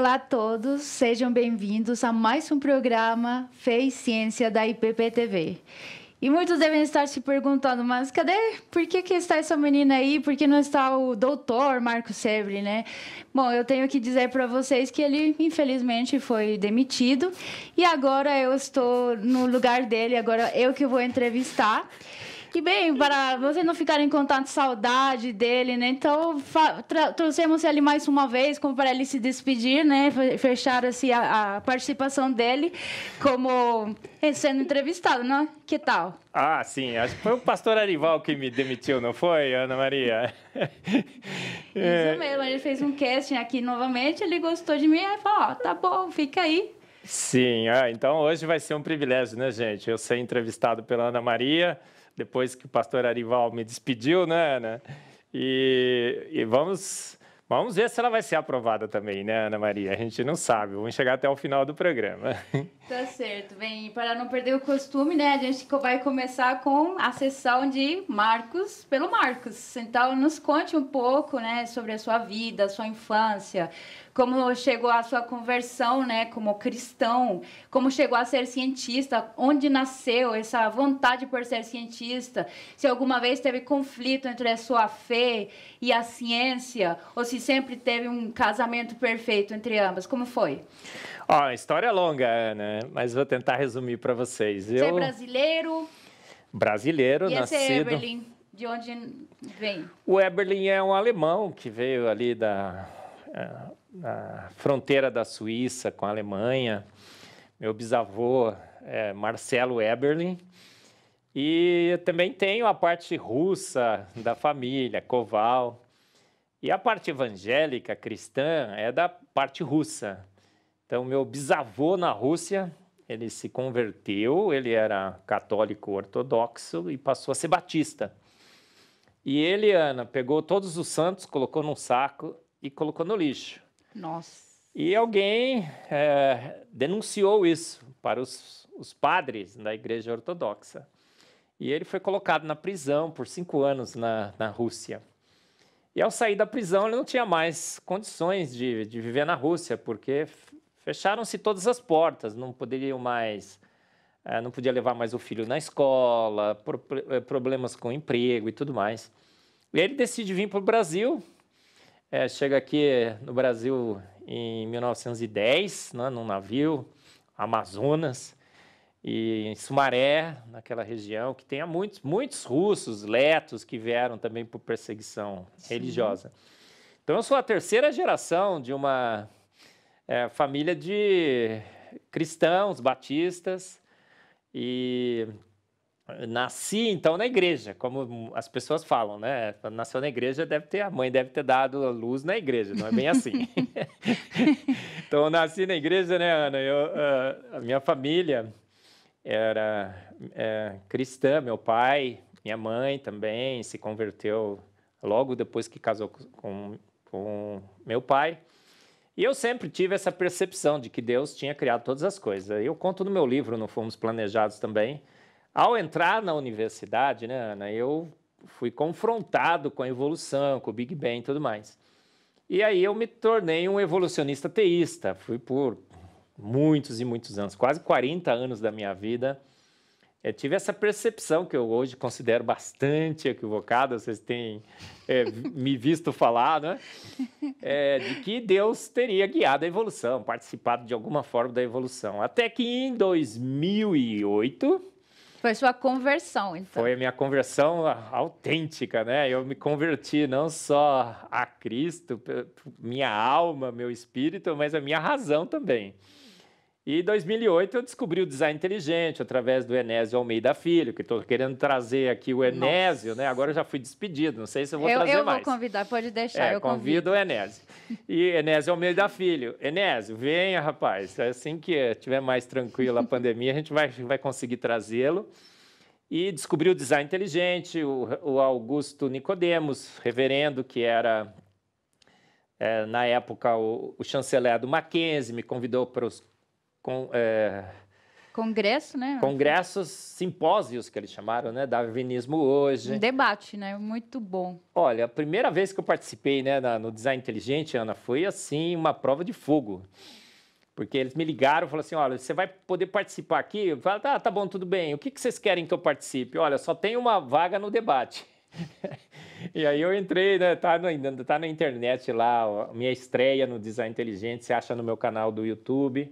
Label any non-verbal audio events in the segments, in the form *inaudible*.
Olá a todos, sejam bem-vindos a mais um programa e Ciência da IPPTV. E muitos devem estar se perguntando, mas cadê? Por que, que está essa menina aí? Por que não está o doutor Marco Sebre, né? Bom, eu tenho que dizer para vocês que ele, infelizmente, foi demitido. E agora eu estou no lugar dele, agora eu que vou entrevistar. E bem, para vocês não ficarem com tanta saudade dele, né? Então, trouxemos ele mais uma vez, como para ele se despedir, né? Fechar assim, a, a participação dele como sendo entrevistado, né? Que tal? Ah, sim. Acho que foi o pastor Arival que me demitiu, não foi, Ana Maria? *laughs* Isso mesmo. Ele fez um casting aqui novamente, ele gostou de mim, e falou, ó, oh, tá bom, fica aí. Sim, ah, então hoje vai ser um privilégio, né, gente? Eu ser entrevistado pela Ana Maria depois que o pastor Arival me despediu, né, Ana? E, e vamos, vamos ver se ela vai ser aprovada também, né, Ana Maria? A gente não sabe, vamos chegar até o final do programa. *laughs* Tá certo. Bem, para não perder o costume, né, a gente vai começar com a sessão de Marcos pelo Marcos. Então, nos conte um pouco, né, sobre a sua vida, a sua infância, como chegou a sua conversão, né, como cristão, como chegou a ser cientista, onde nasceu essa vontade por ser cientista, se alguma vez teve conflito entre a sua fé e a ciência, ou se sempre teve um casamento perfeito entre ambas, como foi? Ó, oh, história é longa, Ana, mas vou tentar resumir para vocês. Você é Eu... é brasileiro? Brasileiro, e nascido... Esse Eberlin, de onde vem? O Eberlin é um alemão que veio ali da é, na fronteira da Suíça com a Alemanha. Meu bisavô é Marcelo Eberlin. E também tenho a parte russa da família, Koval. E a parte evangélica cristã é da parte russa. Então, meu bisavô na Rússia, ele se converteu, ele era católico ortodoxo e passou a ser batista. E ele, Ana, pegou todos os santos, colocou num saco e colocou no lixo. Nossa. E alguém é, denunciou isso para os, os padres da Igreja Ortodoxa. E ele foi colocado na prisão por cinco anos na, na Rússia. E ao sair da prisão, ele não tinha mais condições de, de viver na Rússia, porque fecharam-se todas as portas, não poderiam mais, é, não podia levar mais o filho na escola, pro, é, problemas com emprego e tudo mais. E ele decide vir para o Brasil, é, chega aqui no Brasil em 1910, né, num navio, Amazonas, e em Sumaré, naquela região, que tem muitos, muitos russos, letos, que vieram também por perseguição Sim. religiosa. Então, eu sou a terceira geração de uma é, família de cristãos, batistas, e Nasci então na igreja, como as pessoas falam, né? Nasceu na igreja, deve ter a mãe deve ter dado a luz na igreja, não é bem assim. *laughs* então eu nasci na igreja, né, Ana? Eu, uh, a minha família era é, cristã, meu pai, minha mãe também se converteu logo depois que casou com, com meu pai. E eu sempre tive essa percepção de que Deus tinha criado todas as coisas. Eu conto no meu livro, no Fomos Planejados também ao entrar na universidade, né, Ana, eu fui confrontado com a evolução, com o Big Bang e tudo mais. E aí eu me tornei um evolucionista teísta. Fui por muitos e muitos anos, quase 40 anos da minha vida. Eu tive essa percepção que eu hoje considero bastante equivocada, vocês têm é, me visto falar, né? É, de que Deus teria guiado a evolução, participado de alguma forma da evolução. Até que em 2008, foi sua conversão, então. Foi a minha conversão autêntica, né? Eu me converti não só a Cristo, minha alma, meu espírito, mas a minha razão também. E em 2008 eu descobri o design inteligente através do Enésio Almeida Filho, que estou querendo trazer aqui o Enésio, Nossa. né? Agora eu já fui despedido, não sei se eu vou eu, trazer eu mais. Eu vou convidar, pode deixar, é, eu convido. convido o Enésio. E Enésio Almeida Filho, Enésio, venha, rapaz. É assim que tiver mais tranquila a pandemia, a gente vai, vai conseguir trazê-lo. E descobriu o design inteligente, o, o Augusto Nicodemos, reverendo, que era é, na época o, o chanceler do Mackenzie, me convidou para os com, é, congresso, né? Congressos, simpósios que eles chamaram, né? Darwinismo hoje. Um debate, né? Muito bom. Olha, a primeira vez que eu participei, né, no design inteligente, Ana, foi assim uma prova de fogo. Porque eles me ligaram e falaram assim: olha, você vai poder participar aqui? Eu falei, tá, tá bom, tudo bem. O que, que vocês querem que eu participe? Olha, só tem uma vaga no debate. *laughs* e aí eu entrei, né? Tá, no, tá na internet lá, minha estreia no Design Inteligente, você acha no meu canal do YouTube.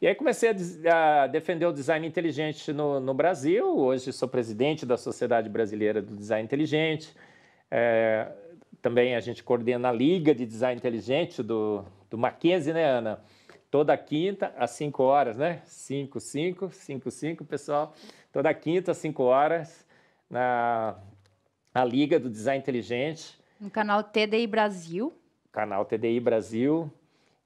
E aí comecei a, a defender o design inteligente no, no, Brasil. Hoje sou presidente da Sociedade Brasileira do Design Inteligente. É, também a gente coordena a Liga de Design Inteligente do, do Mackenzie, né, Ana? toda quinta às 5 horas, né? 5, 5, 5, 5, pessoal. Toda quinta às 5 horas na, na Liga do Design Inteligente. No canal TDI Brasil. Canal TDI Brasil.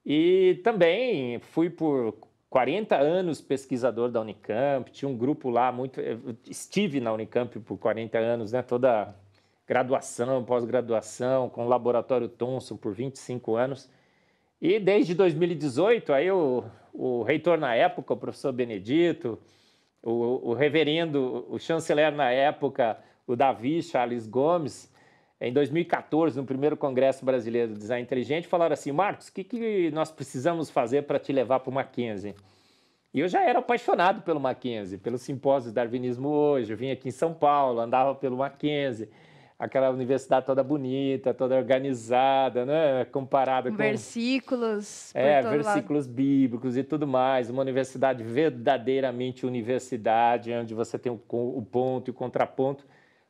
E também fui por 40 anos pesquisador da Unicamp, tinha um grupo lá muito. Estive na Unicamp por 40 anos, né? Toda graduação, pós-graduação, com o Laboratório Thomson por 25 anos. E desde 2018, aí o, o reitor na época, o professor Benedito, o, o reverendo, o chanceler na época, o Davi Charles Gomes, em 2014, no primeiro Congresso Brasileiro do Design Inteligente, falaram assim: Marcos, o que, que nós precisamos fazer para te levar para o Mackenzie? E eu já era apaixonado pelo Mackenzie, pelo simpósio Darwinismo hoje. Eu vim aqui em São Paulo, andava pelo Mackenzie aquela universidade toda bonita, toda organizada, né? Comparada com versículos, é, versículos lado. bíblicos e tudo mais, uma universidade verdadeiramente universidade, onde você tem o, o ponto e o contraponto.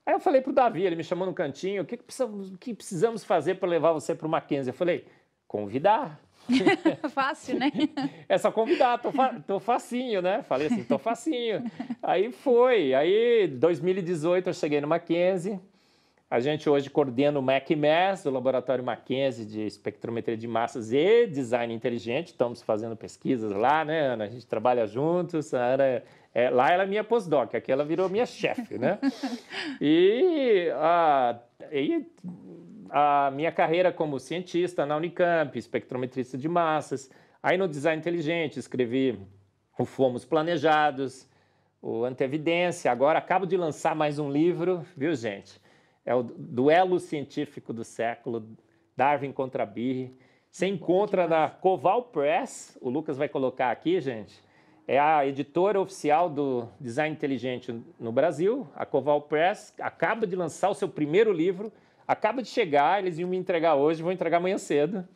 Aí eu falei para o Davi, ele me chamou no cantinho, o que, que, precisamos, que precisamos fazer para levar você para o Mackenzie? Eu falei, convidar. *laughs* Fácil, né? É só convidar, tô, fa tô facinho, né? Falei assim, tô facinho. Aí foi, aí 2018 eu cheguei no Mackenzie, a gente hoje coordena o MacMass, o Laboratório Mackenzie de Espectrometria de Massas e Design Inteligente. Estamos fazendo pesquisas lá, né, Ana? A gente trabalha juntos. A Ana, é, lá ela é minha postdoc, aqui ela virou minha chefe, né? *laughs* E a, e a minha carreira como cientista na Unicamp, espectrometrista de massas. Aí no Design Inteligente escrevi o Fomos Planejados, o Antevidência. Agora acabo de lançar mais um livro, viu, gente? é o duelo científico do século, Darwin contra Birre. Você encontra na Coval Press, o Lucas vai colocar aqui, gente, é a editora oficial do Design Inteligente no Brasil, a Coval Press, acaba de lançar o seu primeiro livro, acaba de chegar, eles iam me entregar hoje, vou entregar amanhã cedo.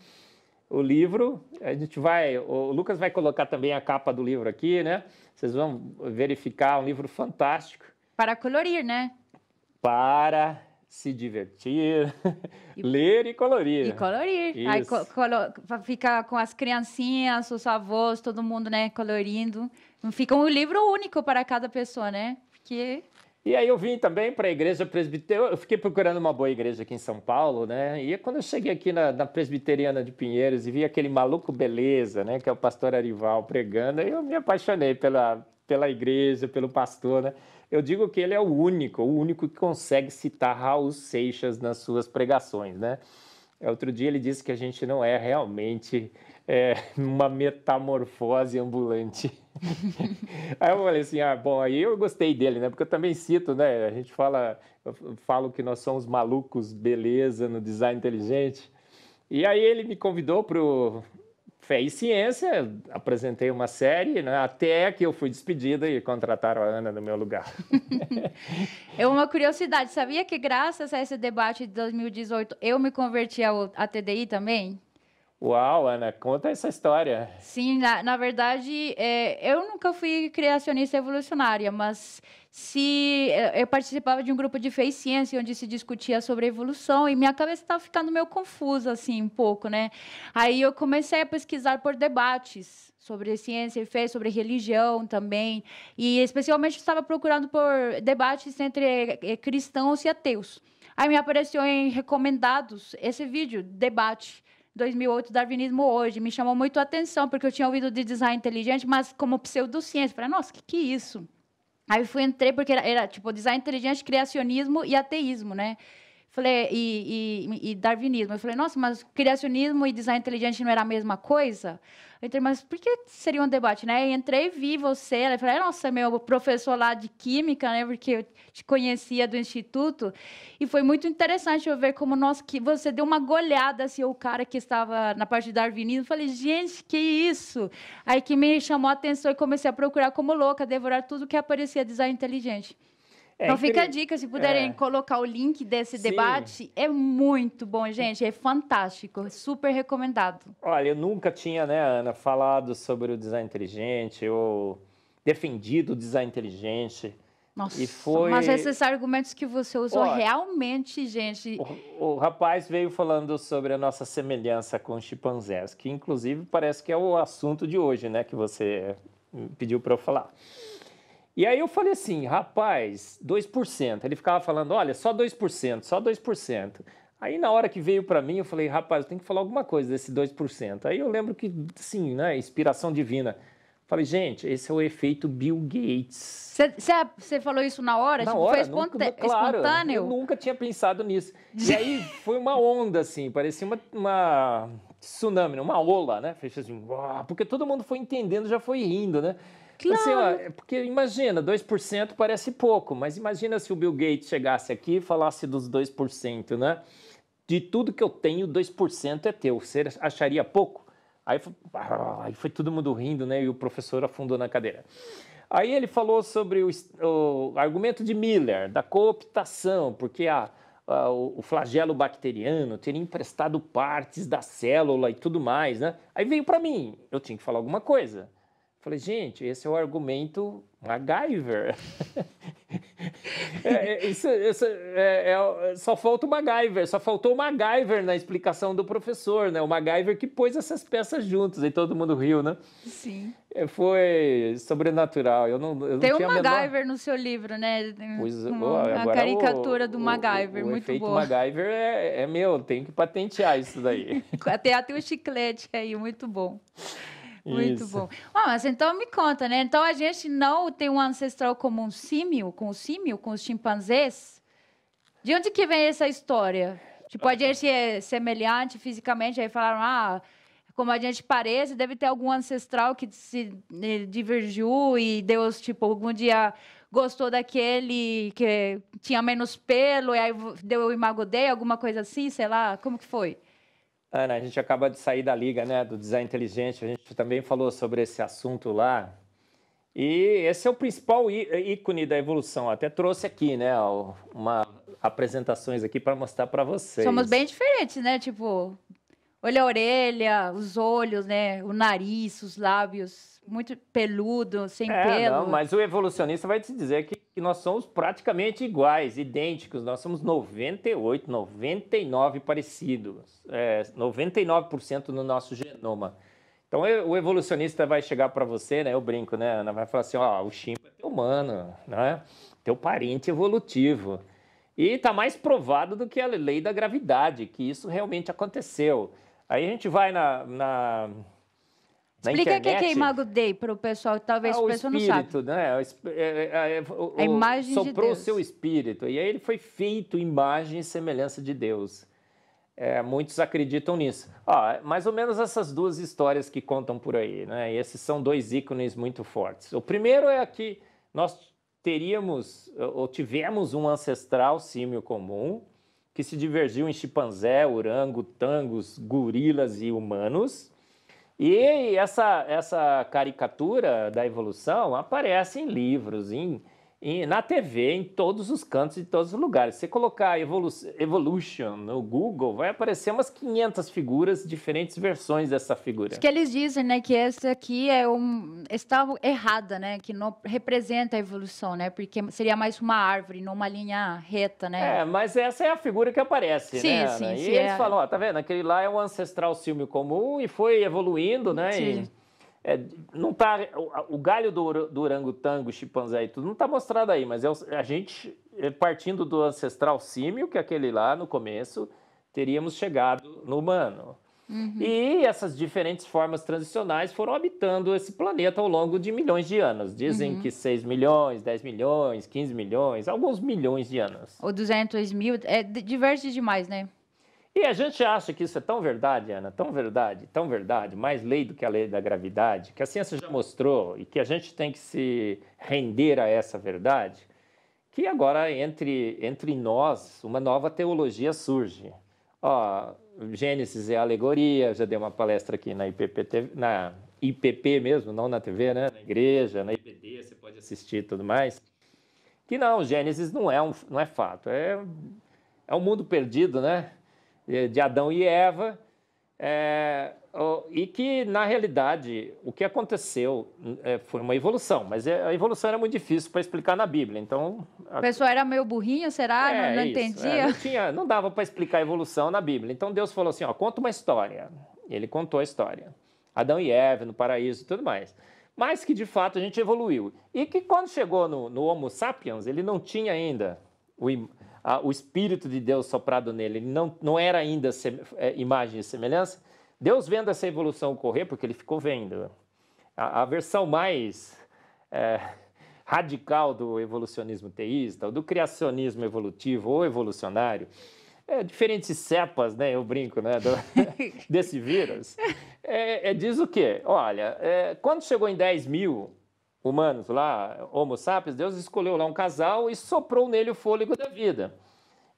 O livro, a gente vai, o Lucas vai colocar também a capa do livro aqui, né? Vocês vão verificar, um livro fantástico. Para colorir, né? Para se divertir, e, *laughs* ler e colorir. E colorir. Isso. Aí co colo fica com as criancinhas, os avós, todo mundo, né, colorindo. Fica um livro único para cada pessoa, né? Porque e aí eu vim também para a igreja presbiteriana, eu fiquei procurando uma boa igreja aqui em São Paulo, né? E quando eu cheguei aqui na, na presbiteriana de Pinheiros e vi aquele maluco beleza, né? Que é o pastor Arival pregando, eu me apaixonei pela, pela igreja, pelo pastor, né? Eu digo que ele é o único, o único que consegue citar Raul Seixas nas suas pregações, né? Outro dia ele disse que a gente não é realmente é, *laughs* uma metamorfose ambulante. *laughs* aí eu falei assim, ah, bom, aí eu gostei dele, né? Porque eu também cito, né? A gente fala, falo que nós somos malucos, beleza, no design inteligente. E aí ele me convidou para o Fé e Ciência, apresentei uma série, né, até que eu fui despedida e contrataram a Ana no meu lugar. *laughs* é uma curiosidade, sabia que graças a esse debate de 2018 eu me converti ao, à TDI também? Uau, Ana, conta essa história. Sim, na, na verdade, é, eu nunca fui criacionista evolucionária, mas se é, eu participava de um grupo de fé e ciência onde se discutia sobre evolução e minha cabeça estava ficando meio confusa assim um pouco, né? Aí eu comecei a pesquisar por debates sobre ciência e fé, sobre religião também, e especialmente estava procurando por debates entre é, cristãos e ateus. Aí me apareceu em recomendados esse vídeo, debate 2008, Darwinismo hoje. Me chamou muito a atenção, porque eu tinha ouvido de design inteligente, mas como pseudociência. Falei, nossa, o que, que é isso? Aí eu fui, entrei, porque era, era, tipo design inteligente, criacionismo e ateísmo, né? Falei, e, e, e, darwinismo. Eu falei, nossa, mas criacionismo e design inteligente não era a mesma coisa? Eu entrei, mas por que seria um debate, né? E entrei, vi você, ela falei, nossa, meu professor lá de química, né? Porque eu te conhecia do instituto. E foi muito interessante eu ver como nós, que você deu uma goleada, assim, o cara que estava na parte de darwinismo. Eu falei, gente, que isso? Aí que me chamou a atenção e comecei a procurar como louca, devorar tudo que aparecia design inteligente. É, então fica a dica, se puderem é. colocar o link desse Sim. debate, é muito bom, gente, é fantástico, super recomendado. Olha, eu nunca tinha, né, Ana, falado sobre o design inteligente, eu defendido o design inteligente. Nossa, e foi... mas esses argumentos que você usou realmente, gente... O, o, rapaz veio falando sobre a nossa semelhança com chimpanzés, que inclusive parece que é o assunto de hoje, né, que você pediu para eu falar. E aí eu falei assim, rapaz, 2%. Ele ficava falando, olha, só 2%, só 2%. Aí na hora que veio para mim, eu falei, rapaz, eu tenho que falar alguma coisa desse 2%. Aí eu lembro que, sim, né, inspiração divina. Falei, gente, esse é o efeito Bill Gates. Você falou isso na hora? Na tipo, hora, foi esponta claro, espontâneo? Eu nunca tinha pensado nisso. E aí *laughs* foi uma onda, assim, parecia uma, uma tsunami, uma ola, né? Fez assim, uau, porque todo mundo foi entendendo, já foi rindo, né? Claro. Assim, ó, é porque imagina, 2% parece pouco, mas imagina se o Bill Gates chegasse aqui e falasse dos 2%, né? De tudo que eu tenho, 2% é teu. Você acharia pouco? Aí, aí foi todo mundo rindo, né? E o professor afundou na cadeira. Aí ele falou sobre o, o argumento de Miller, da cooptação, porque a, a, o flagelo bacteriano teria emprestado partes da célula e tudo mais, né? Aí veio para mim, eu tinha que falar alguma coisa. Falei, gente, esse é o argumento MacGyver. *laughs* é, é, isso, isso é, é, só falta o MacGyver, só faltou o MacGyver na explicação do professor, né? O MacGyver que pôs essas peças juntas e todo mundo riu, né? Sim. É, foi sobrenatural. Eu não, eu Tem não o MacGyver menor... no seu livro, né? Pois, oh, a caricatura o, do MacGyver, o, o muito efeito MacGyver é, é meu, tenho que patentear isso daí. *laughs* Até até o chiclete aí, muito bom. Muito bom. Ah, mas então me conta, né? Então a gente não tem um ancestral como um símio, com o símio, com os chimpanzés? De onde que vem essa história? Tipo, a gente é semelhante fisicamente, aí falaram, ah, como a gente parece, deve ter algum ancestral que se né, divergiu e Deus, tipo, algum dia gostou daquele que tinha menos pelo e aí deu o imago dei, alguma coisa assim, sei lá, como que foi? Ana, a gente acaba de sair da liga né, do design inteligente, a gente também falou sobre esse assunto lá. E esse é o principal ícone da evolução. Até trouxe aqui, né, uma apresentações aqui para mostrar para vocês. Somos bem diferentes, né? Tipo, olha a orelha, os olhos, né, o nariz, os lábios, muito peludo, sem é, pelo. Não, mas o evolucionista vai te dizer que que nós somos praticamente iguais, idênticos. Nós somos 98, 99 parecidos, é, 99% no nosso genoma. Então o evolucionista vai chegar para você, né? Eu brinco, né? Ana vai falar assim, ó, o chimpa é teu humano, né? Teu parente evolutivo. E está mais provado do que a lei da gravidade, que isso realmente aconteceu. Aí a gente vai na, na Explica o que é Imago Dei para o pessoal, talvez ah, o pessoal espírito, não sabe. Né? É, é, é, o, a imagem soprou de Deus. o seu espírito e aí ele foi feito imagem e semelhança de Deus. É, muitos acreditam nisso. Ó, mais ou menos essas duas histórias que contam por aí, né? E esses são dois ícones muito fortes. O primeiro é que nós teríamos ou tivemos um ancestral símio comum que se divergiu em chimpanzé, orango, tangos, gorilas e humanos. E essa, essa caricatura da evolução aparece em livros, em, em, na TV, em todos os cantos, em todos os lugares. Se colocar evolu Evolution no Google, vai aparecer umas 500 figuras, diferentes versões dessa figura. Que eles dizem, né, que essa aqui é um está errada, né, que não representa a evolução, né, porque seria mais uma árvore, não uma linha reta, né? É, mas essa é a figura que aparece, sim, né? Sim, e sim, eles é... falam, ó, tá vendo? Aquele lá é um ancestral símio comum e foi evoluindo, né? Sim. E é, não tá, o, o galho do, do orangotango, chimpanzé e tudo, não está mostrado aí, mas é a gente, é, partindo do ancestral símio, que é aquele lá no começo, teríamos chegado no humano. Uhum. E essas diferentes formas transicionais foram habitando esse planeta ao longo de milhões de anos. Dizem uhum. que 6 milhões, 10 milhões, 15 milhões, alguns milhões de anos. Ou 200 mil, é diverso demais, né? E a gente acha que isso é tão verdade, Ana, tão verdade, tão verdade, mais lei do que a lei da gravidade, que a ciência já mostrou e que a gente tem que se render a essa verdade, que agora entre, entre nós uma nova teologia surge. Ó, Gênesis é alegoria, já dei uma palestra aqui na IPP, na IPP mesmo, não na TV, né? na igreja, na IPD, você pode assistir e tudo mais. Que não, Gênesis não é, um, não é fato, é, é um mundo perdido, né? De Adão e Eva, é, e que, na realidade, o que aconteceu é, foi uma evolução, mas a evolução era muito difícil para explicar na Bíblia. Então, a... O pessoal era meio burrinho, será? É, não, não isso, entendia? É, não, tinha, não dava para explicar a evolução na Bíblia. Então, Deus falou assim: ó, conta uma história. Ele contou a história. Adão e Eva no paraíso e tudo mais. Mas que, de fato, a gente evoluiu. E que, quando chegou no, no Homo sapiens, ele não tinha ainda o, o Espírito de Deus soprado nele. Ele não, não era ainda é, imagem e semelhança Deus vendo essa evolução ocorrer, porque ele ficou vendo, a, a versão mais é, radical do evolucionismo teísta, ou do criacionismo evolutivo ou evolucionário, é, diferentes cepas, né, eu brinco, né, do, *laughs* desse vírus, é, é, diz o quê? Olha, é, quando chegou em 10 mil humanos lá, Homo sapiens, Deus escolheu lá um casal e soprou nele o fôlego da vida.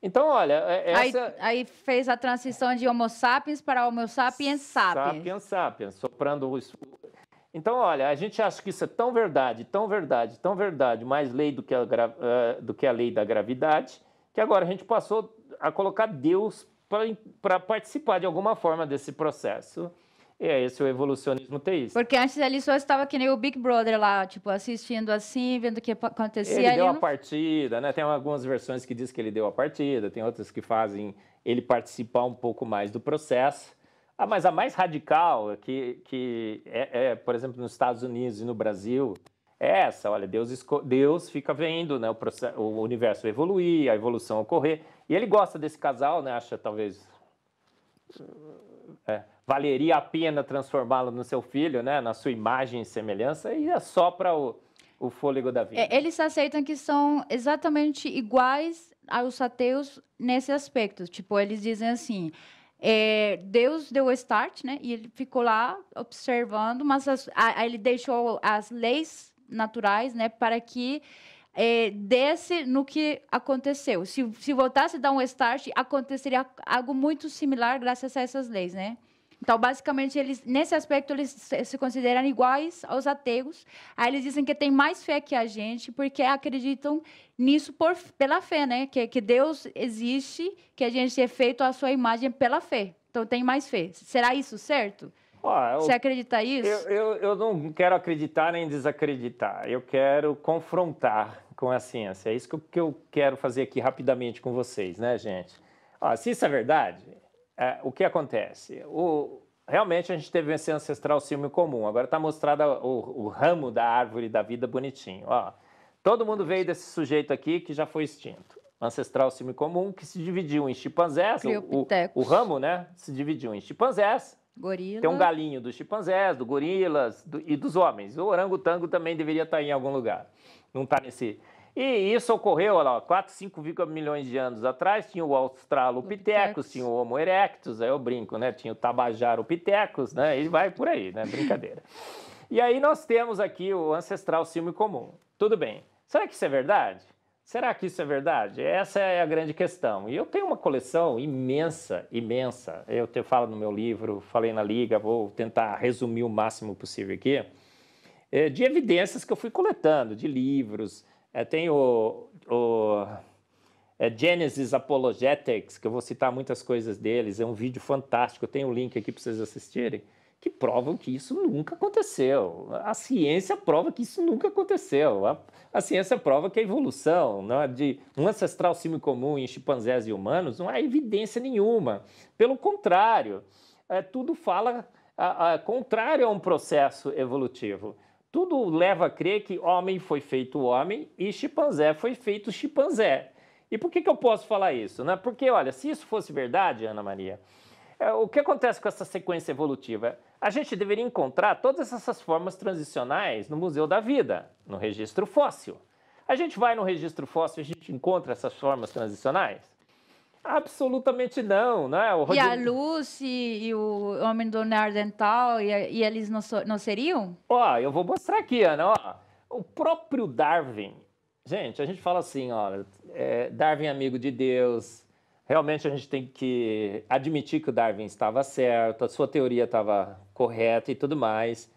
Então, olha, é, essa... Aí, aí, fez a transição de Homo sapiens para Homo sapiens sapiens. Sapiens sapiens, soprando o... Então, olha, a gente acha que isso é tão verdade, tão verdade, tão verdade, mais lei do que a, uh, do que a lei da gravidade, que agora a gente passou a colocar Deus para participar de alguma forma desse processo. E é esse o evolucionismo teísta. Porque antes ele só estava que nem o Big Brother lá, tipo, assistindo assim, vendo o que acontecia. Ele deu a partida, né? Tem algumas versões que diz que ele deu a partida, tem outras que fazem ele participar um pouco mais do processo. Ah, mas a mais radical, que, que é, é, por exemplo, nos Estados Unidos e no Brasil, é essa. Olha, Deus, Deus fica vendo né, o, processo, o universo evoluir, a evolução ocorrer. E ele gosta desse casal, né? Acha talvez... É, valeria a pena transformá-lo no seu filho, né, na sua imagem e semelhança, e é só para o, o fôlego da vida. É, eles aceitam que são exatamente iguais aos ateus nesse aspecto. Tipo, eles dizem assim. É, Deus deu o start, né? E ele ficou lá observando, mas as, a, ele deixou as leis naturais, né? Para que é, desse no que aconteceu. Se, se voltasse a dar um start, aconteceria algo muito similar graças a essas leis, né? Então, basicamente, eles, nesse aspecto, eles se consideram iguais aos ateus. Aí eles dizem que tem mais fé que a gente, porque acreditam nisso por, pela fé, né? Que, que Deus existe, que a gente é feito à sua imagem pela fé. Então, tem mais fé. Será isso certo? eu, Você acredita isso? Eu, eu, eu não quero acreditar nem desacreditar. Eu quero confrontar com a ciência. É isso que eu, que eu quero fazer aqui rapidamente com vocês, né, gente? se isso é verdade, é, o que acontece? O, realmente a gente teve esse ancestral símio comum. Agora está mostrado o, o, ramo da árvore da vida bonitinho. Ó, todo mundo veio desse sujeito aqui que já foi extinto. Ancestral símio comum que se dividiu em chimpanzés. O, o, o, ramo, né? Se dividiu em chimpanzés. Gorila. Tem um galinho dos chimpanzés, do gorilas do, e dos homens. O orangotango também deveria estar tá em algum lugar. Não está nesse e isso ocorreu, olha lá, 4, 5 milhões de anos atrás, tinha o Australopithecus, tinha o Homo erectus, aí eu brinco, né? Tinha o Tabajaropithecus, né? E vai por aí, né? Brincadeira. E aí nós temos aqui o ancestral símio comum. Tudo bem. Será que isso é verdade? Será que isso é verdade? Essa é a grande questão. E eu tenho uma coleção imensa, imensa. Eu te falo no meu livro, falei na liga, vou tentar resumir o máximo possível aqui, de evidências que eu fui coletando, de livros, é, tem o, o é Genesis Apologetics, que eu vou citar muitas coisas deles, é um vídeo fantástico, o um link aqui para vocês assistirem, que provam que isso nunca aconteceu. A ciência prova que isso nunca aconteceu. A, a ciência prova que a evolução não é de um ancestral símio comum em chimpanzés e humanos não há evidência nenhuma. Pelo contrário, é, tudo fala a, a, contrário a um processo evolutivo tudo leva a crer que homem foi feito homem e chimpanzé foi feito chimpanzé. E por que, que eu posso falar isso? Né? Porque, olha, se isso fosse verdade, Ana Maria, É, o que acontece com essa sequência evolutiva? A gente deveria encontrar todas essas formas transicionais no Museu da Vida, no registro fóssil. A gente vai no registro fóssil e a gente encontra essas formas transicionais? Absolutamente não, né? O Rodrigo... E a Lucy e o homem do Neandertal, e, e eles não, so, não seriam? Ó, eu vou mostrar aqui, Ana, ó. O próprio Darwin, gente, a gente fala assim, ó, é, Darwin é amigo de Deus, realmente a gente tem que admitir que o Darwin estava certo, a sua teoria estava correta e tudo mais,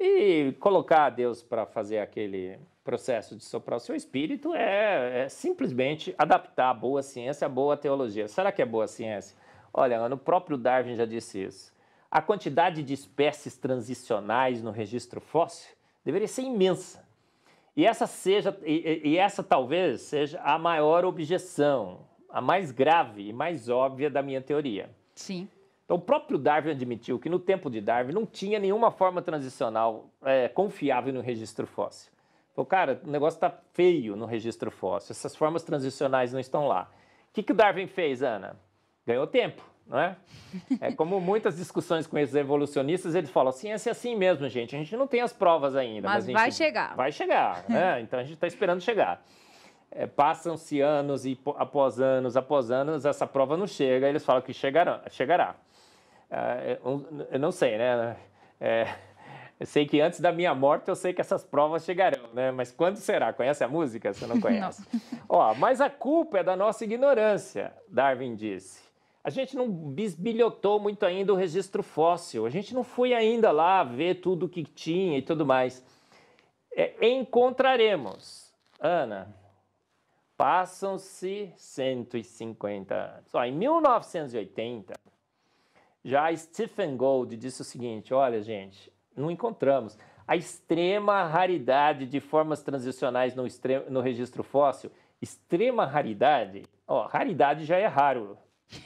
e colocar Deus para fazer aquele processo de soprar o seu espírito é, é, simplesmente adaptar a boa ciência à boa teologia. Será que é boa ciência? Olha, o próprio Darwin já disse isso. A quantidade de espécies transicionais no registro fóssil deveria ser imensa. E essa, seja, e, e essa talvez seja a maior objeção, a mais grave e mais óbvia da minha teoria. Sim. Então, o próprio Darwin admitiu que no tempo de Darwin não tinha nenhuma forma transicional é, confiável no registro fóssil. Falou, cara, o negócio está feio no registro fóssil, essas formas transicionais não estão lá. O que, que o Darwin fez, Ana? Ganhou tempo, não é? *laughs* É como muitas discussões com esses evolucionistas, eles falam, ciência é assim mesmo, gente, a gente não tem as provas ainda. Mas, mas vai chegar. Vai chegar, né? *laughs* Então a gente está esperando chegar. É, Passam-se anos e após anos, após anos, essa prova não chega, eles falam que chegará. chegará. É, eu não sei, né? É, eu sei que antes da minha morte eu sei que essas provas chegarão, né? Mas quando será? Conhece a música? Você não *laughs* conhece? Ó, mas a culpa é da nossa ignorância, Darwin disse. A gente não bisbilhotou muito ainda o registro fóssil. A gente não foi ainda lá ver tudo o que tinha e tudo mais. É, encontraremos. Ana, passam-se 150 anos. Ó, em 1980, já Stephen Gould disse o seguinte: olha, gente, não encontramos. A extrema raridade de formas transicionais no, extremo, no registro fóssil, extrema raridade, ó, raridade já é raro. *laughs*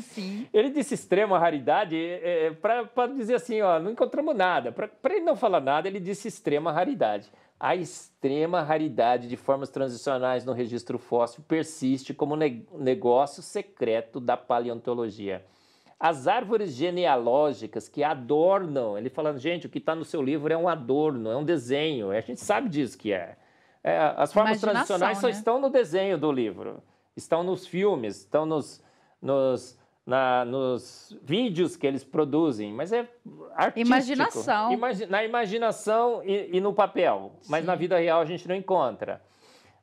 Sim. Ele disse extrema raridade é, é, para dizer assim, ó, não encontramos nada. Para ele não falar nada, ele disse extrema raridade. A extrema raridade de formas transicionais no registro fóssil persiste como ne negócio secreto da paleontologia. As árvores genealógicas que adornam, ele falando, gente, o que está no seu livro é um adorno, é um desenho, a gente sabe disso que é. é as formas tradicionais só né? estão no desenho do livro, estão nos filmes, estão nos, nos, na, nos vídeos que eles produzem, mas é artístico. Imaginação. Imagi na imaginação e, e no papel, mas Sim. na vida real a gente não encontra.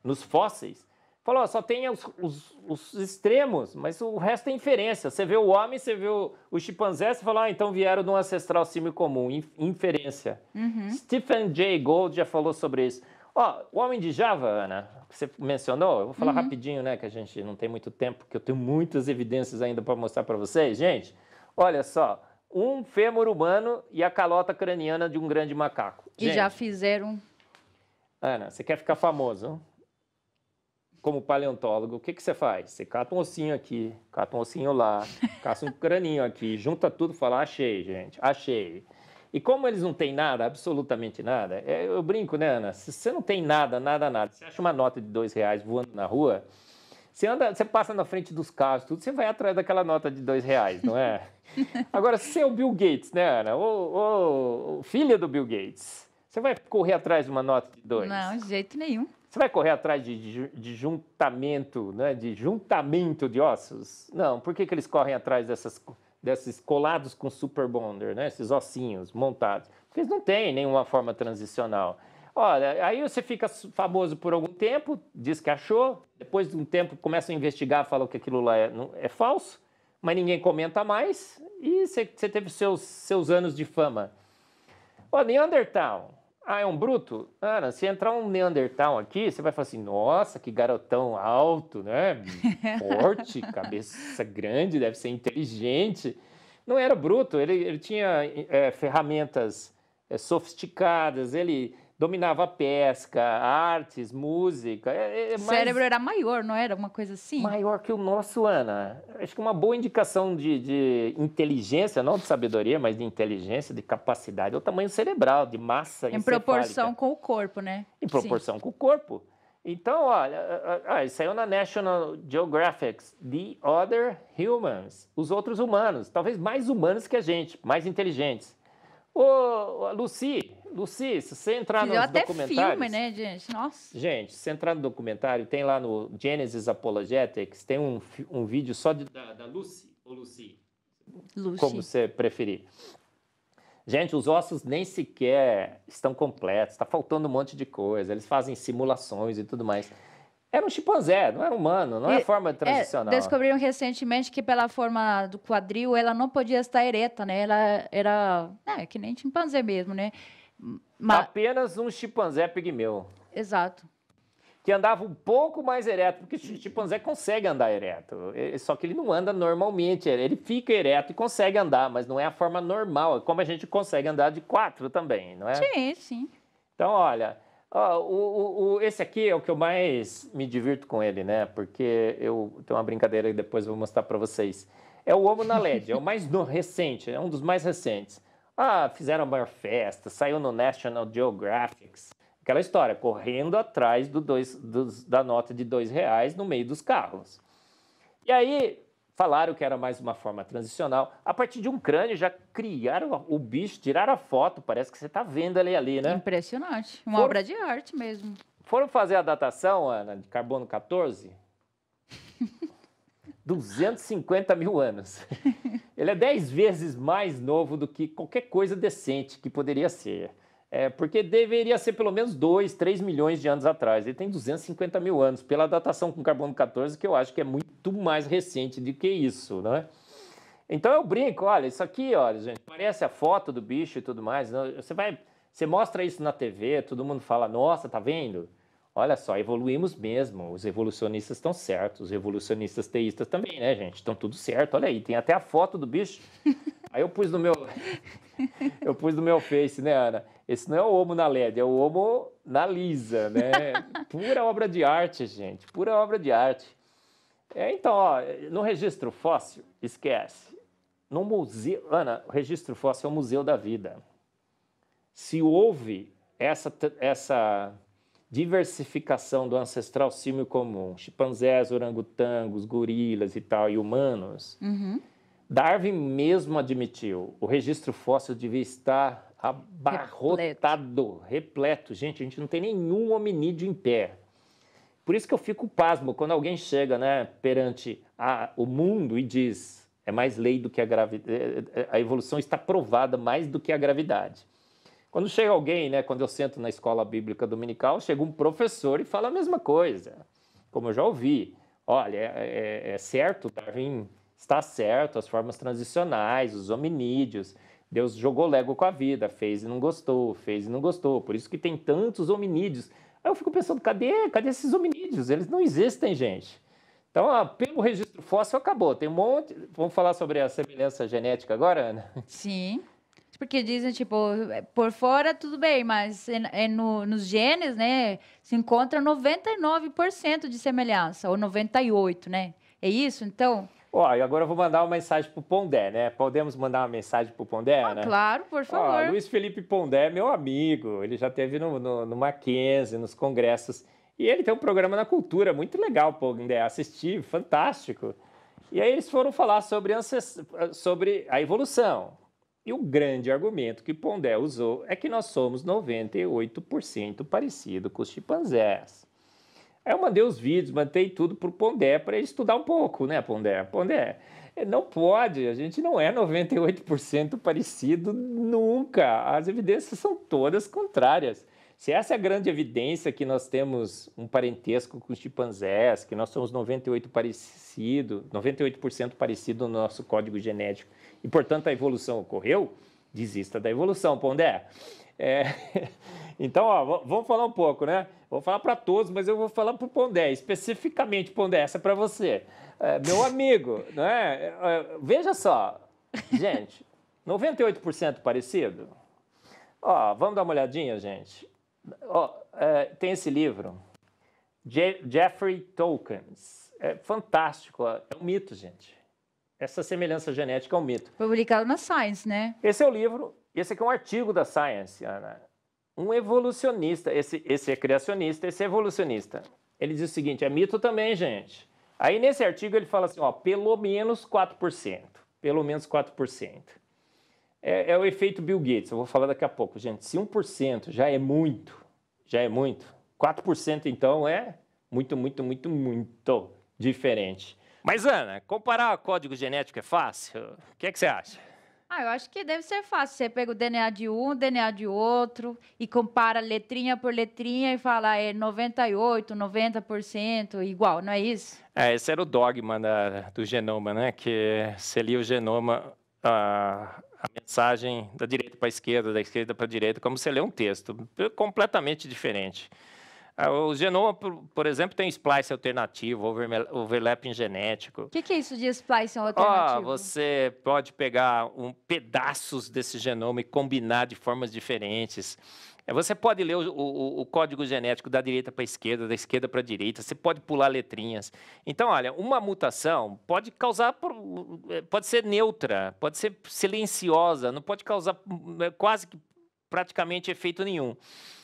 Nos fósseis, Falou, só tem os, os, os, extremos, mas o resto é inferência. Você vê o homem, você vê o, o chimpanzé, você fala, ah, então vieram de um ancestral símio comum, inferência. Uhum. Stephen Jay Gould já falou sobre isso. Ó, o homem de Java, Ana, que você mencionou, eu vou falar uhum. rapidinho, né, que a gente não tem muito tempo, que eu tenho muitas evidências ainda para mostrar para vocês. Gente, olha só, um fêmur humano e a calota craniana de um grande macaco. E gente, já fizeram... Ana, você quer ficar famoso? Como paleontólogo, o que, que você faz? Você cata um ossinho aqui, cata um ossinho lá, *laughs* caça um craninho aqui, junta tudo e fala, achei, gente, achei. E como eles não têm nada, absolutamente nada, é, eu brinco, né, Ana? Se você não tem nada, nada, nada, você acha uma nota de dois reais voando na rua, você, anda, você passa na frente dos carros, tudo, você vai atrás daquela nota de dois reais, não é? *laughs* Agora, se é o Bill Gates, né, Ana? O, o, o filho do Bill Gates, você vai correr atrás de uma nota de dois? Não, de jeito nenhum. Você vai correr atrás de, de, juntamento, né? de juntamento de ossos? Não. Por que, que eles correm atrás dessas, desses colados com super bonder, né? esses ossinhos montados? Porque eles não têm nenhuma forma transicional. Olha, aí você fica famoso por algum tempo, diz que achou, depois de um tempo começa a investigar, fala que aquilo lá é, é falso, mas ninguém comenta mais e você, você teve seus, seus anos de fama. Ó, Neandertal, ah, é um bruto? Ana, se entrar um Neandertal aqui, você vai falar assim: nossa, que garotão alto, né? *laughs* Forte, cabeça grande, deve ser inteligente. Não era bruto, ele, ele tinha é, ferramentas é, sofisticadas, ele dominava pesca, artes, música. É, é mais... O cérebro era maior, não era uma coisa assim? Maior que o nosso, Ana. Acho que uma boa indicação de, de inteligência, não de sabedoria, mas de inteligência, de capacidade, é o tamanho cerebral, de massa Em proporção com o corpo, né? Em proporção Sim. com o corpo. Então, olha, ah, saiu na National Geographic, The Other Humans, os outros humanos, talvez mais humanos que a gente, mais inteligentes. Ô, Lucy, Lucy, se você entrar nos até documentários... filme, né, gente? Nossa. Gente, se você entrar no documentário, tem lá no Genesis Apologetics, tem um, um vídeo só de, da, da Lucy, ou Lucy, Lucy, como você preferir. Gente, os ossos nem sequer estão completos, está faltando um monte de coisa. Eles fazem simulações e tudo mais. Era um chimpanzé, não era humano, não é forma tradicional. É, descobriram recentemente que pela forma do quadril ela não podia estar ereta, né? Ela era, é, que nem chimpanzé mesmo, né? Mas... Apenas um chimpanzé pigmeu. Exato que andava um pouco mais ereto, porque o chimpanzé consegue andar ereto, só que ele não anda normalmente, ele fica ereto e consegue andar, mas não é a forma normal, é como a gente consegue andar de quatro também, não é? Sim, sim. Então, olha, ó, o, o, esse aqui é o que eu mais me divirto com ele, né? Porque eu tenho uma brincadeira que depois eu vou mostrar para vocês. É o Homo na LED, é o mais no, recente, é um dos mais recentes. Ah, fizeram a maior festa, saiu no National Geographic, Aquela história, correndo atrás do dois, dos, da nota de dois reais no meio dos carros. E aí falaram que era mais uma forma transicional. A partir de um crânio já criaram o bicho, tiraram a foto, parece que você está vendo ele ali, né? Impressionante, uma foram, obra de arte mesmo. Foram fazer a datação, Ana, de carbono 14? *laughs* 250 mil anos. *laughs* Ele é 10 vezes mais novo do que qualquer coisa decente que poderia ser. É, porque deveria ser pelo menos 2, 3 milhões de anos atrás. Ele tem 250 mil anos, pela datação com carbono 14, que eu acho que é muito mais recente do que isso, né? Então eu brinco, olha, isso aqui, olha, gente, parece a foto do bicho e tudo mais. Você vai, você mostra isso na TV, todo mundo fala, nossa, tá vendo? Olha só, evoluímos mesmo. Os evolucionistas estão certos, os evolucionistas teístas também, né, gente? Estão tudo certo. Olha aí, tem até a foto do bicho. *laughs* Aí eu pus no meu eu pus no meu Face, né, Ana? Esse não é o Homo na LED, é o Homo na Lisa, né? *laughs* Pura obra de arte, gente, pura obra de arte. É, então, ó, no registro fóssil, esquece. No museu, Ana, o registro fóssil é o museu da vida. Se houve essa, essa diversificação do ancestral símio comum, chimpanzés, orangotangos, gorilas e tal, e humanos, uhum. Darwin mesmo admitiu, o registro fóssil devia estar abarrotado, repleto. repleto. Gente, a gente não tem nenhum hominídeo em pé. Por isso que eu fico pasmo quando alguém chega né, perante a, o mundo e diz é mais lei do que a gravidade, é, é, a evolução está provada mais do que a gravidade. Quando chega alguém, né, quando eu sento na escola bíblica dominical, chega um professor e fala a mesma coisa, como eu já ouvi. Olha, é, é, é certo, Darwin está certo, as formas transicionais, os hominídeos. Deus jogou Lego com a vida, fez e não gostou, fez e não gostou. Por isso que tem tantos hominídeos. Aí eu fico pensando, cadê, cadê esses hominídeos? Eles não existem, gente. Então, ó, pelo registro fóssil, acabou. Tem um monte. Vamos falar sobre a semelhança genética agora, Ana? Sim. Porque dizem, tipo, por fora tudo bem, mas é, é no, nos genes, né, se encontra 99% de semelhança, ou 98%, né? É isso, então? Ó, e agora eu vou mandar uma mensagem pro Pondé, né? Podemos mandar uma mensagem pro Pondé, ah, né? Claro, por favor. Ó, Luiz Felipe Pondé é meu amigo. Ele já teve no, no, no Mackenzie, nos congressos. E ele tem um programa na cultura muito legal, Pondé. Assisti, fantástico. E aí eles foram falar sobre, sobre a evolução. E o grande argumento que Pondé usou é que nós somos 98% parecido com os chimpanzés. Aí eu mandei os vídeos, mandei tudo para o Pondé para ele estudar um pouco, né, Pondé? Pondé, não pode, a gente não é 98% parecido nunca. As evidências são todas contrárias. Se essa é a grande evidência que nós temos um parentesco com os chimpanzés, que nós somos 98 parecido, 98% parecido no nosso código genético, e portanto a evolução ocorreu, desista da evolução, Pondé. É, *laughs* então, ó, vamos falar um pouco, né? Vou falar para todos, mas eu vou falar para o Pondé, especificamente, Pondé, essa é para você. É, meu amigo, *laughs* não é? é veja só, gente, 98% parecido? Ó, vamos dar uma olhadinha, gente. Ó, é, tem esse livro, Je Jeffrey Tokens. É fantástico, é um mito, gente. Essa semelhança genética é um mito. Publicado na Science, né? Esse é o livro, esse aqui é um artigo da Science, Ana. um evolucionista, esse, esse é criacionista, esse é evolucionista. Ele diz o seguinte: é mito também, gente. Aí nesse artigo ele fala assim: ó, pelo menos 4%. Pelo menos 4%. É, é o efeito Bill Gates, eu vou falar daqui a pouco, gente. Se 1% já é muito, já é muito, 4% então é muito, muito, muito, muito diferente. Mas, Ana, comparar código genético é fácil? O que, é que você acha? Ah, eu acho que deve ser fácil. Você pega o DNA de um, DNA de outro e compara letrinha por letrinha e fala é 98, 90% igual, não é isso? É, esse era o dogma da, do genoma, né? Que você lia o genoma, a, a mensagem da direita para a esquerda, da esquerda para a direita, como você lê um texto, completamente diferente. Ah, o genoma, por, exemplo, tem splice alternativo, overlapping genético. O que, que, é isso de splice alternativo? Oh, você pode pegar um, pedaços desse genoma e combinar de formas diferentes. É, você pode ler o, o, o código genético da direita para a esquerda, da esquerda para a direita, você pode pular letrinhas. Então, olha, uma mutação pode causar, é, pode ser neutra, pode ser silenciosa, não pode causar é, quase que praticamente efeito nenhum.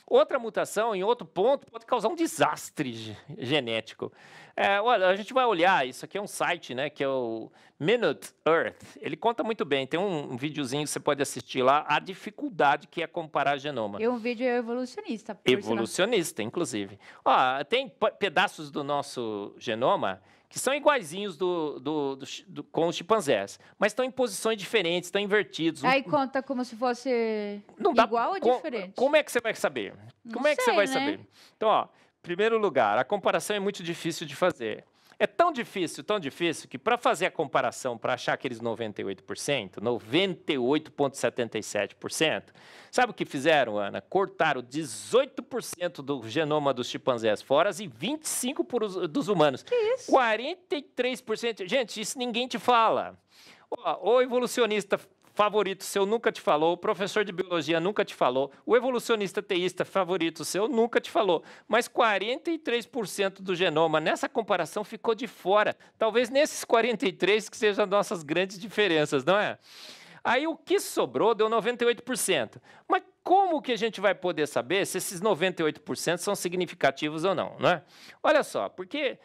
Outra mutação em outro ponto pode causar um desastre genético. É, olha, a gente vai olhar, isso aqui é um site, né, que é o Minute Earth. Ele conta muito bem, tem um, um videozinho que você pode assistir lá, a dificuldade que é comparar genoma. E um vídeo evolucionista. Evolucionista, inclusive. Ó, tem pedaços do nosso genoma que são iguaizinhos do, do, do, do, com os chimpanzés, mas estão em posições diferentes, estão invertidos. Aí conta como se fosse dá, igual ou com, diferente? Como é que você vai saber? Como Não é que você vai né? saber? Então, ó, primeiro lugar, a comparação é muito difícil de fazer. É tão difícil, tão difícil, que para fazer a comparação, para achar aqueles 98%, 98,77%, sabe o que fizeram, Ana? Cortaram 18% do genoma dos chimpanzés fora e 25% dos humanos. Que isso? 43%. Gente, isso ninguém te fala. O evolucionista favorito seu nunca te falou, o professor de biologia nunca te falou, o evolucionista teísta favorito seu nunca te falou, mas 43% do genoma nessa comparação ficou de fora. Talvez nesses 43 que sejam as nossas grandes diferenças, não é? Aí o que sobrou deu 98%. Mas como que a gente vai poder saber se esses 98% são significativos ou não, não é? Olha só, porque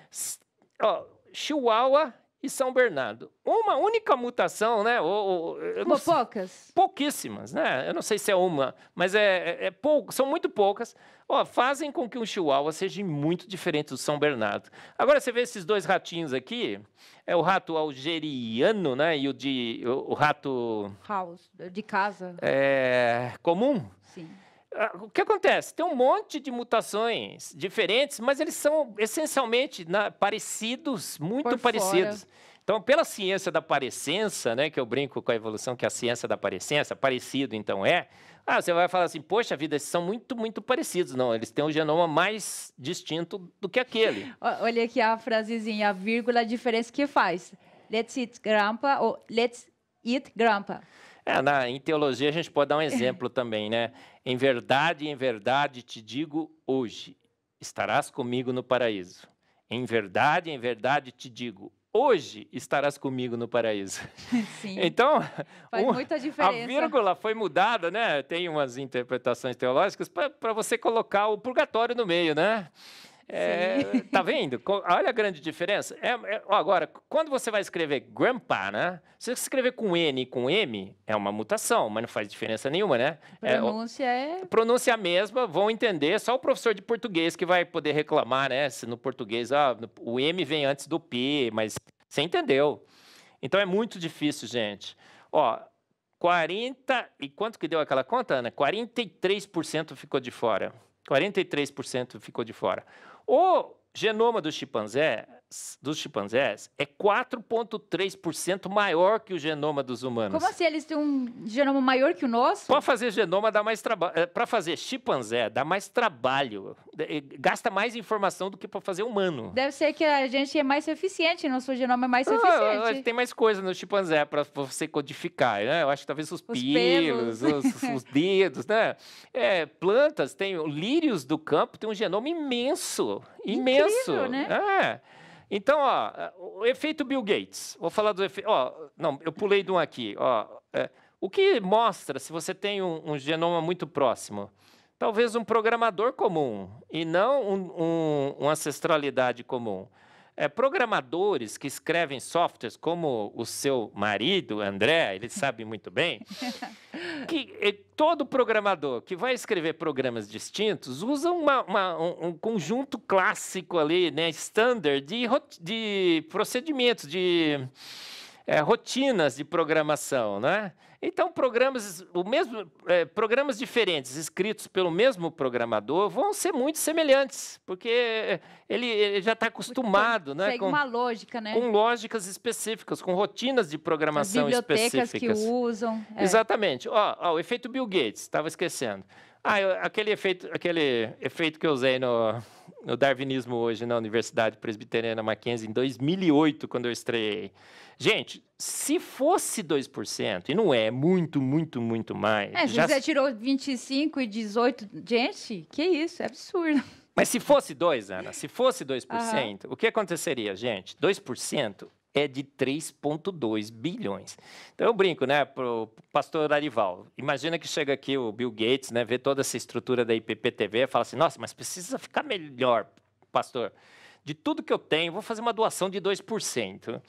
ó, Chihuahua e São Bernardo. Uma única mutação, né? Ou, ou poucas? Pouquíssimas, né? Eu não sei se é uma, mas é, é, é pouco, são muito poucas. Ó, fazem com que um chihuahua seja muito diferente do São Bernardo. Agora você vê esses dois ratinhos aqui, é o rato algeriano, né? E o de o, o rato house de casa. É comum. Sim. Ah, o que acontece? Tem um monte de mutações diferentes, mas eles são essencialmente na, parecidos, muito Por parecidos. Fora. Então, pela ciência da parecença, né, que eu brinco com a evolução, que é a ciência da parecença, parecido então é, ah, você vai falar assim, poxa vida, esses são muito, muito parecidos. Não, eles têm um genoma mais distinto do que aquele. Olha aqui a frasezinha, a vírgula, a diferença que faz. Let's eat grandpa ou let's eat grandpa. É, na, em teologia a gente pode dar um exemplo também, né? Em verdade, em verdade te digo hoje, estarás comigo no paraíso. Em verdade, em verdade te digo, hoje estarás comigo no paraíso. *laughs* Sim. Então, faz um, muita diferença. A vírgula foi mudada, né? Tem umas interpretações teológicas para você colocar o purgatório no meio, né? É, tá *laughs* vendo? Olha a grande diferença. É, é, agora, quando você vai escrever grandpa, né? Se você escrever com N e com M, é uma mutação, mas não faz diferença nenhuma, né? Pronúncia é. é... Pronúncia mesma, vão entender. Só o professor de português que vai poder reclamar, né? Se no português ah, o M vem antes do P, mas você entendeu. Então é muito difícil, gente. Ó, 40. E quanto que deu aquela conta, Ana? 43% ficou de fora. 43% ficou de fora. O genoma do chimpanzé dos chimpanzés é 4,3% maior que o genoma dos humanos. Como assim? Eles têm um genoma maior que o nosso? Para fazer genoma dá mais trabalho. É, para fazer chimpanzé dá mais trabalho. Gasta mais informação do que para fazer humano. Deve ser que a gente é mais eficiente, nosso genoma é mais ah, eficiente. Tem mais coisa no chimpanzé para você codificar. Né? Eu acho que talvez os, os pelos, os, os, dedos, né? É, plantas, tem lírios do campo, tem um genoma imenso. Imenso. Incrível, né? É. Então, ó, o efeito Bill Gates. Vou falar do efeito. Não, eu pulei de um aqui. Ó, é, o que mostra se você tem um, um genoma muito próximo? talvez um programador comum e não um, um, uma ancestralidade comum. É, programadores que escrevem softwares como o seu marido, André, ele *laughs* sabe muito bem, *laughs* que eh, todo programador que vai escrever programas distintos usa uma, uma, um, um, conjunto clássico ali, né, standard, de, de procedimentos, de é, rotinas de programação, né? Então, programas, o mesmo, é, programas diferentes escritos pelo mesmo programador vão ser muito semelhantes, porque ele, ele já está acostumado, né? Com uma lógica, né? Com lógicas específicas, com rotinas de programação As bibliotecas específicas. que usam. É. Exatamente. Ó, ó, o efeito Bill Gates, estava esquecendo. Ah, eu, aquele efeito, aquele efeito que eu usei no, no darwinismo hoje na Universidade Presbiteriana Mackenzie em 2008, quando eu estreiei. Gente, se fosse 2%, e não é muito, muito, muito mais. É, já... você tirou 25 e 18, gente, que isso, é absurdo. Mas se fosse 2, Ana, se fosse 2%, uhum. o que aconteceria, gente? 2% é de 3,2 bilhões. Então eu brinco, né, para o pastor Arival. Imagina que chega aqui o Bill Gates, né, vê toda essa estrutura da IPPTV e fala assim: nossa, mas precisa ficar melhor, pastor. De tudo que eu tenho, vou fazer uma doação de 2%.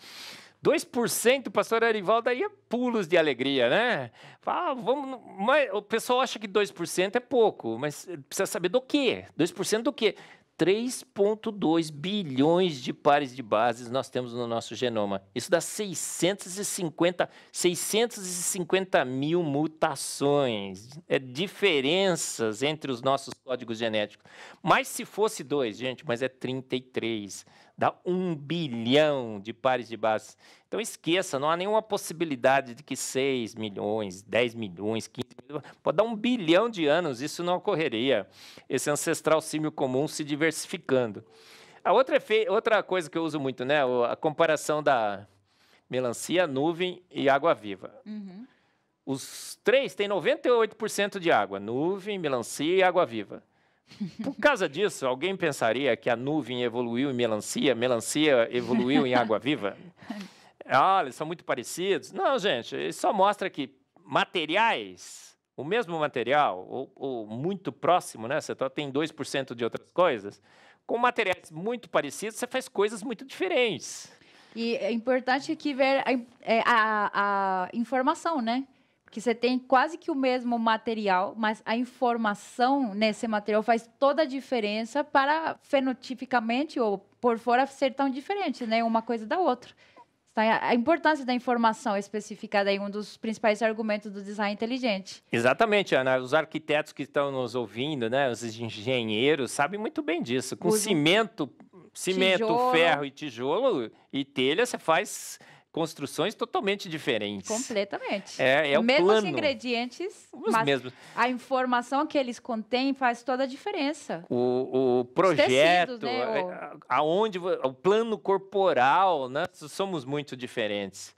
2%, pastor Arival, é pulos de alegria, né? Ah, vamos, mas o pessoal acha que 2% é pouco, mas precisa saber do quê? 2% do quê? 3,2 bilhões de pares de bases nós temos no nosso genoma. Isso dá 650, 650 mil mutações, é, diferenças entre os nossos códigos genéticos. Mas se fosse dois, gente, mas é 33 dá um bilhão de pares de bases. Então esqueça, não há nenhuma possibilidade de que 6 milhões, 10 milhões, 15 milhões, pode dar um bilhão de anos, isso não ocorreria. Esse ancestral símio comum se diversificando. A outra, outra coisa que eu uso muito, né, a comparação da melancia, nuvem e água viva. Uhum. Os três têm 98% de água, nuvem, melancia e água viva. Por causa disso, alguém pensaria que a nuvem evoluiu em melancia, melancia evoluiu em água viva? *laughs* Ah, eles são muito parecidos. Não, gente, isso só mostra que materiais, o mesmo material, ou, ou muito próximo, né? Você tem 2% de outras coisas, com materiais muito parecidos, você faz coisas muito diferentes. E é importante aqui ver a, é, a, a informação, né? que você tem quase que o mesmo material, mas a informação nesse material faz toda a diferença para fenotipicamente ou por fora ser tão diferente, né, uma coisa da outra. A importância da informação especificada é um dos principais argumentos do design inteligente. Exatamente, Ana. Os arquitetos que estão nos ouvindo, né, os engenheiros, sabem muito bem disso. Com cimento, cimento, tijolo. ferro e tijolo e telha, você faz construções totalmente diferentes. Completamente. É, é o mesmos plano. ingredientes, Os mas mesmos. a informação que eles contêm faz toda a diferença. O, o projeto, tecidos, né? o... aonde o plano corporal, né? Somos muito diferentes.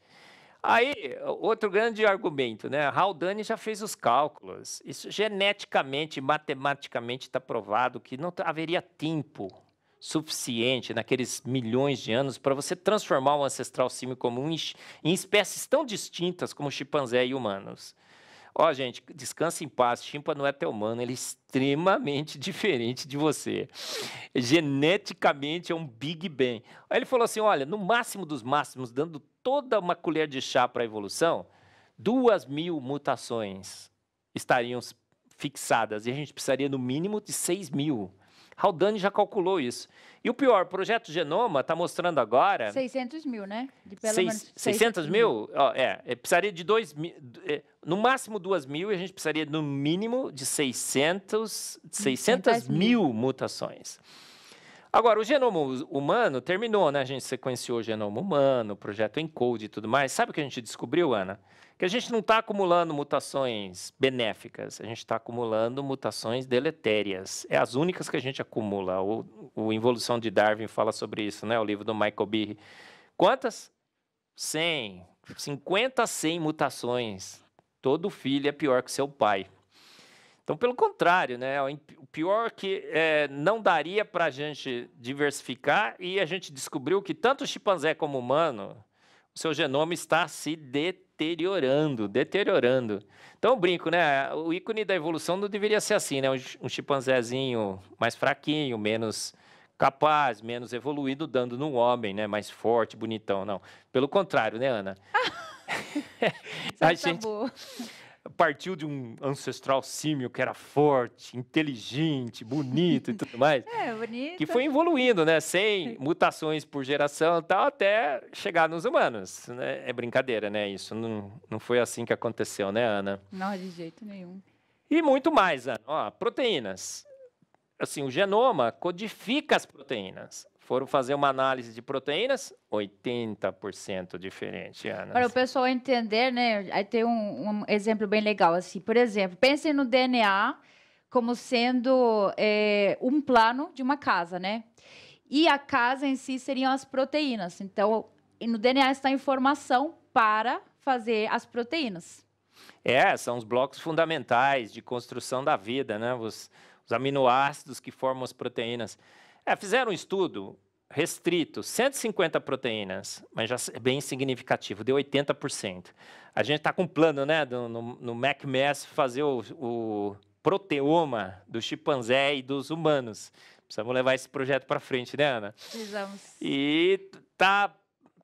Aí, outro grande argumento, né? Haldane já fez os cálculos. Isso geneticamente, matematicamente está provado que não haveria tempo suficiente naqueles milhões de anos para você transformar o ancestral símio comum em, em espécies tão distintas como chimpanzé e humanos. Ó, oh, gente, descanse em paz. Chimpa não é teu humano, ele é extremamente *laughs* diferente de você. Geneticamente é um Big Bang. Aí ele falou assim: olha, no máximo dos máximos, dando toda uma colher de chá para a evolução, duas mil mutações estariam fixadas e a gente precisaria no mínimo de seis mil. Haldane já calculou isso. E o pior, o projeto Genoma está mostrando agora... 600 mil, né? De pelo Seis, menos 600 mil? mil? é, é, precisaria de 2 mil... É, no máximo 2 mil e a gente precisaria no mínimo de 600, 600 mil, mil mutações. Agora, o genoma humano terminou, né? A gente sequenciou o genoma humano, o projeto ENCODE e tudo mais. Sabe o que a gente descobriu, Ana? que a gente não está acumulando mutações benéficas, a gente está acumulando mutações deletérias. É as únicas que a gente acumula. O, o Involução de Darwin fala sobre isso, né? o livro do Michael Behe. Quantas? 100, 50 a 100 mutações. Todo filho é pior que seu pai. Então, pelo contrário, né? Pior que é, não daria para a gente diversificar e a gente descobriu que tanto o chimpanzé como o humano o seu genoma está se deteriorando, deteriorando. Então eu brinco, né? O ícone da evolução não deveria ser assim, né? Um chimpanzézinho mais fraquinho, menos capaz, menos evoluído, dando num homem, né? Mais forte, bonitão, não. Pelo contrário, né, Ana? *laughs* *laughs* a gente, partiu de um ancestral símio que era forte, inteligente, bonito e *laughs* tudo mais. É, bonito. Que foi evoluindo, né? Sem mutações por geração e tal, até chegar nos humanos. Né? É brincadeira, né? Isso não, não foi assim que aconteceu, né, Ana? Não, de jeito nenhum. E muito mais, Ana. Ó, proteínas. Assim, o genoma codifica as proteínas foram fazer uma análise de proteínas, 80% diferente, Ana. Para o pessoal entender, né? Aí tem um, um, exemplo bem legal, assim. Por exemplo, pensem no DNA como sendo é, um plano de uma casa, né? E a casa em si seriam as proteínas. Então, no DNA está a informação para fazer as proteínas. É, são os blocos fundamentais de construção da vida, né? Os, os aminoácidos que formam as proteínas. É, fizeram um estudo restrito, 150 proteínas, mas já é bem significativo, deu 80%. A gente está com um plano, né, do, no, no MacMass, fazer o, o proteoma do chimpanzé e dos humanos. Precisamos levar esse projeto para frente, né, Ana? Precisamos. E tá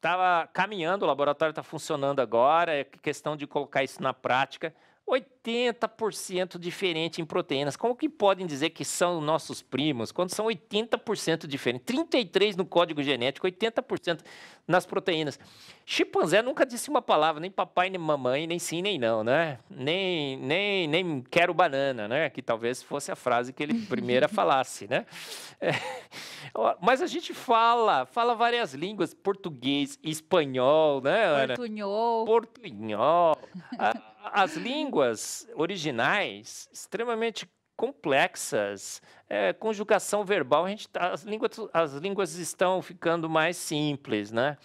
estava caminhando, o laboratório está funcionando agora, é questão de colocar isso na prática. 80% diferente em proteínas. Como que podem dizer que são nossos primos quando são 80% diferentes? 33 no código genético, 80% nas proteínas. Chimpanzé nunca disse uma palavra, nem papai, nem mamãe, nem sim, nem não, né? Nem, nem, nem quero banana, né? Que talvez fosse a frase que ele *laughs* primeiro falasse, né? É. Mas a gente fala, fala várias línguas, português, espanhol, né, Ana? Portunhol. Portunhol. As línguas originais, extremamente complexas, é, conjugação verbal, a gente tá, as, línguas, as línguas estão ficando mais simples, né?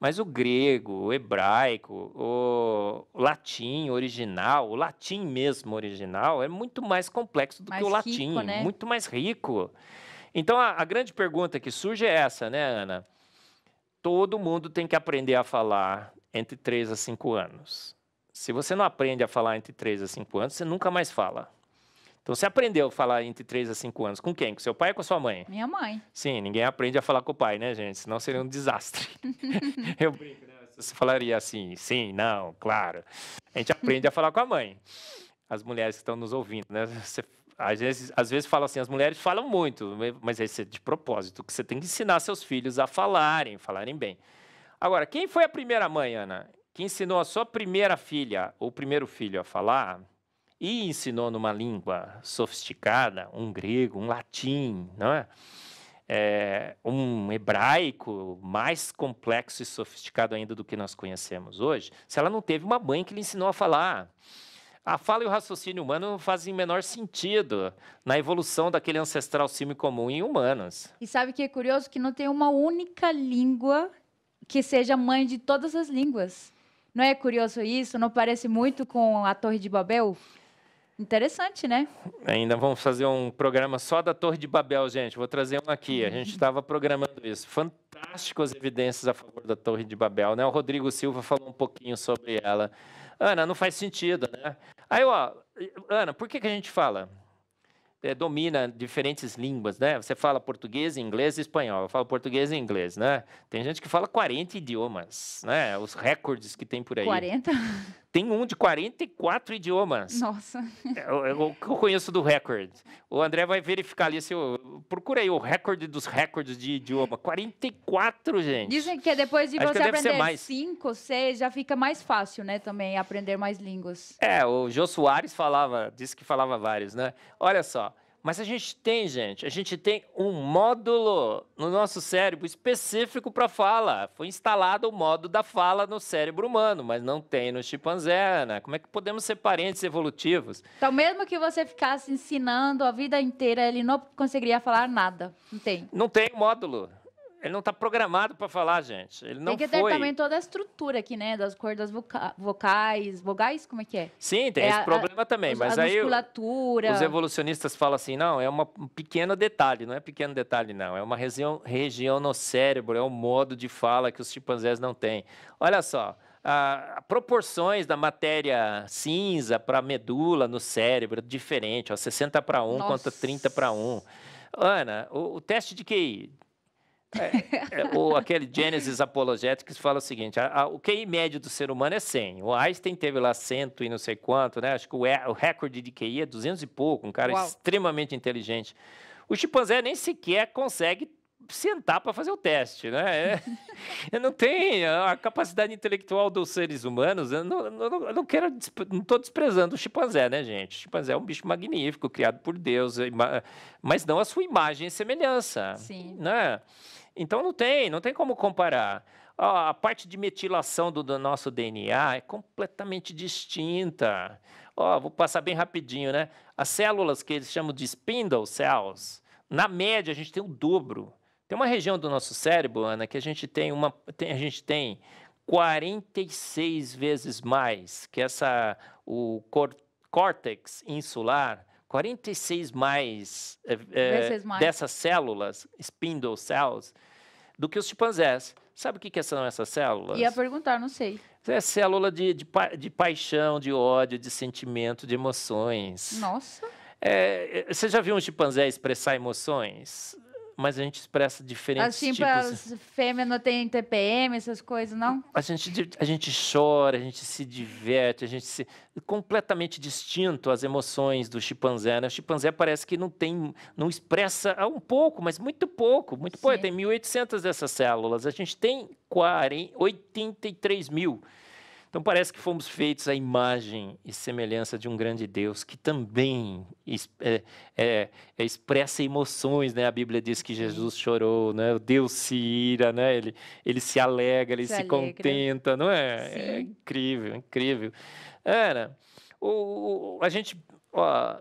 Mas o grego, o hebraico, o latim original, o latim mesmo original, é muito mais complexo do mais que o latim, rico, né? muito mais rico. Então a, a grande pergunta que surge é essa, né, Ana? Todo mundo tem que aprender a falar entre 3 a 5 anos. Se você não aprende a falar entre 3 a 5 anos, você nunca mais fala. Então, você aprendeu a falar entre 3 a 5 anos. Com quem? Com seu pai ou com sua mãe? Minha mãe. Sim, ninguém aprende a falar com o pai, né, gente? Senão seria um desastre. *laughs* Eu brinco, né? Você falaria assim, sim, não, claro. A gente aprende a falar com a mãe. As mulheres que estão nos ouvindo, né? Você, às, vezes, às vezes falam assim, as mulheres falam muito, mas isso é de propósito, que você tem que ensinar seus filhos a falarem, falarem bem. Agora, quem foi a primeira mãe, Ana? Que ensinou a sua primeira filha ou primeiro filho a falar e ensinou numa língua sofisticada, um grego, um latim, não é? É, um hebraico mais complexo e sofisticado ainda do que nós conhecemos hoje, se ela não teve uma mãe que lhe ensinou a falar. A fala e o raciocínio humano fazem menor sentido na evolução daquele ancestral símio comum em humanos. E sabe o que é curioso? Que não tem uma única língua que seja mãe de todas as línguas. Não é curioso isso? Não parece muito com a Torre de Babel? Interessante, né? Ainda vamos fazer um programa só da Torre de Babel, gente. Vou trazer um aqui. A gente estava programando isso. Fantásticas evidências a favor da Torre de Babel, né? O Rodrigo Silva falou um pouquinho sobre ela. Ana, não faz sentido, né? Aí, ó, Ana, por que, que a gente fala? É, domina diferentes línguas, né? Você fala português, inglês e espanhol. Eu falo português e inglês, né? Tem gente que fala 40 idiomas, né? Os recordes que tem por aí. 40? Tem um de 44 idiomas. Nossa. É, o eu, eu, conheço do recorde. O André vai verificar ali. Se eu, procura aí o recorde dos recordes de idioma. 44, gente. Dizem que depois de Acho você aprender 5, 6, já fica mais fácil, né? Também aprender mais línguas. É, o Jô Soares falava, disse que falava vários, né? Olha só. Mas a gente tem, gente, a gente tem um módulo no nosso cérebro específico para fala. Foi instalado o modo da fala no cérebro humano, mas não tem no chimpanzé, né? Como é que podemos ser parentes evolutivos? Então, mesmo que você ficasse ensinando a vida inteira, ele não conseguiria falar nada. Não tem. Não tem módulo. Ele não está programado para falar, gente. Ele não tem que ter foi. também toda a estrutura aqui, né? Das cordas voca vocais, vogais, como é que é? Sim, tem É esse a- problema também, Os- mas a aí musculatura. os evolucionistas falam assim, não, é uma- um pequeno detalhe, não é pequeno detalhe não, é uma região, região no cérebro, é um modo de fala que os chimpanzés não têm. Olha só, a, a proporções da matéria cinza para a medula no cérebro, diferente, ó, 60 para 1 contra Nossa. 30 para 1. Ana, o, o teste de QI, é, é, ou aquele Genesis Apologetics fala o seguinte: a- a- o QI médio do ser humano é 100. O Einstein teve lá cento e não sei quanto, né? Acho que o, e- o recorde de QI é 200 e pouco, um cara Uau. extremamente inteligente. O chimpanzé nem sequer consegue sentar para fazer o teste, né? É, *laughs* não tem a capacidade intelectual dos seres humanos. Eu não, não- não quero, não estou desprezando o chimpanzé, né, gente? O chimpanzé é um bicho magnífico, criado por Deus, é mas não a sua imagem e semelhança, Sim. né? Então não tem, não tem como comparar. Ó, a parte de metilação do, do nosso DNA é completamente distinta. Ó, vou passar bem rapidinho, né? As células que eles chamam de spindle cells, na média a gente tem o dobro. Tem uma região do nosso cérebro, Ana, que a gente tem uma, tem- a gente tem 46 vezes mais que essa o cor, córtex insular, 46 mais, Vezes mais. dessas células, spindle cells, do que os chimpanzés. Sabe o que, que são essas células? Ia perguntar, não sei. É célula de, de, pa- de paixão, de ódio, de sentimento, de emoções. Nossa. É, você já viu um chimpanzé expressar emoções? Mas a gente expressa diferentes Assim, tipos. as fêmeas não tem TPM, essas coisas, não? A gente, a gente chora, a gente se diverte, a gente se. completamente distinto as emoções do chimpanzé. Né? O chimpanzé parece que não tem. não expressa ah, um pouco, mas muito pouco. Muito pouco. Tem 1.800 dessas células. A gente tem 40, 83 mil. Então parece que fomos feitos à imagem e semelhança de um grande Deus que também é, é, é, expressa emoções, né? A Bíblia diz que Jesus chorou, né? O Deus se ira, né? Ele, ele se alegra, ele Se se, contenta, não é? É Sim. incrível, incrível. Ana, o, o- a gente ó,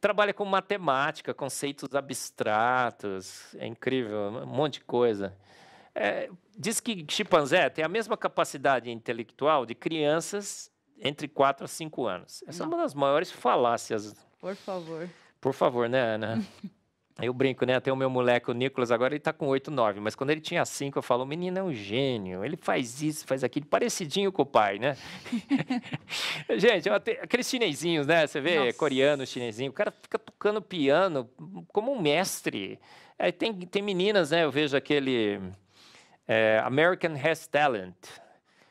trabalha com matemática, conceitos abstratos, é incrível, um monte de coisa. É, diz que chimpanzé tem a mesma capacidade intelectual de crianças entre 4 a 5 anos. Essa é Não. uma das maiores falácias. Por favor. Por favor, né, Ana? *laughs* Eu brinco, né? Tem o meu moleque, o Nicolas, agora ele tá com 8, 9. Mas quando ele tinha 5, eu falo, o menino é um gênio. Ele faz isso, faz aquilo, parecidinho com o pai, né? *laughs* Gente, aqueles chinesinhos, né? Você vê, Nossa. coreano, chinesinho. O cara fica tocando piano como um mestre. Aí tem, tem meninas, né? Eu vejo aquele é, American Has Talent.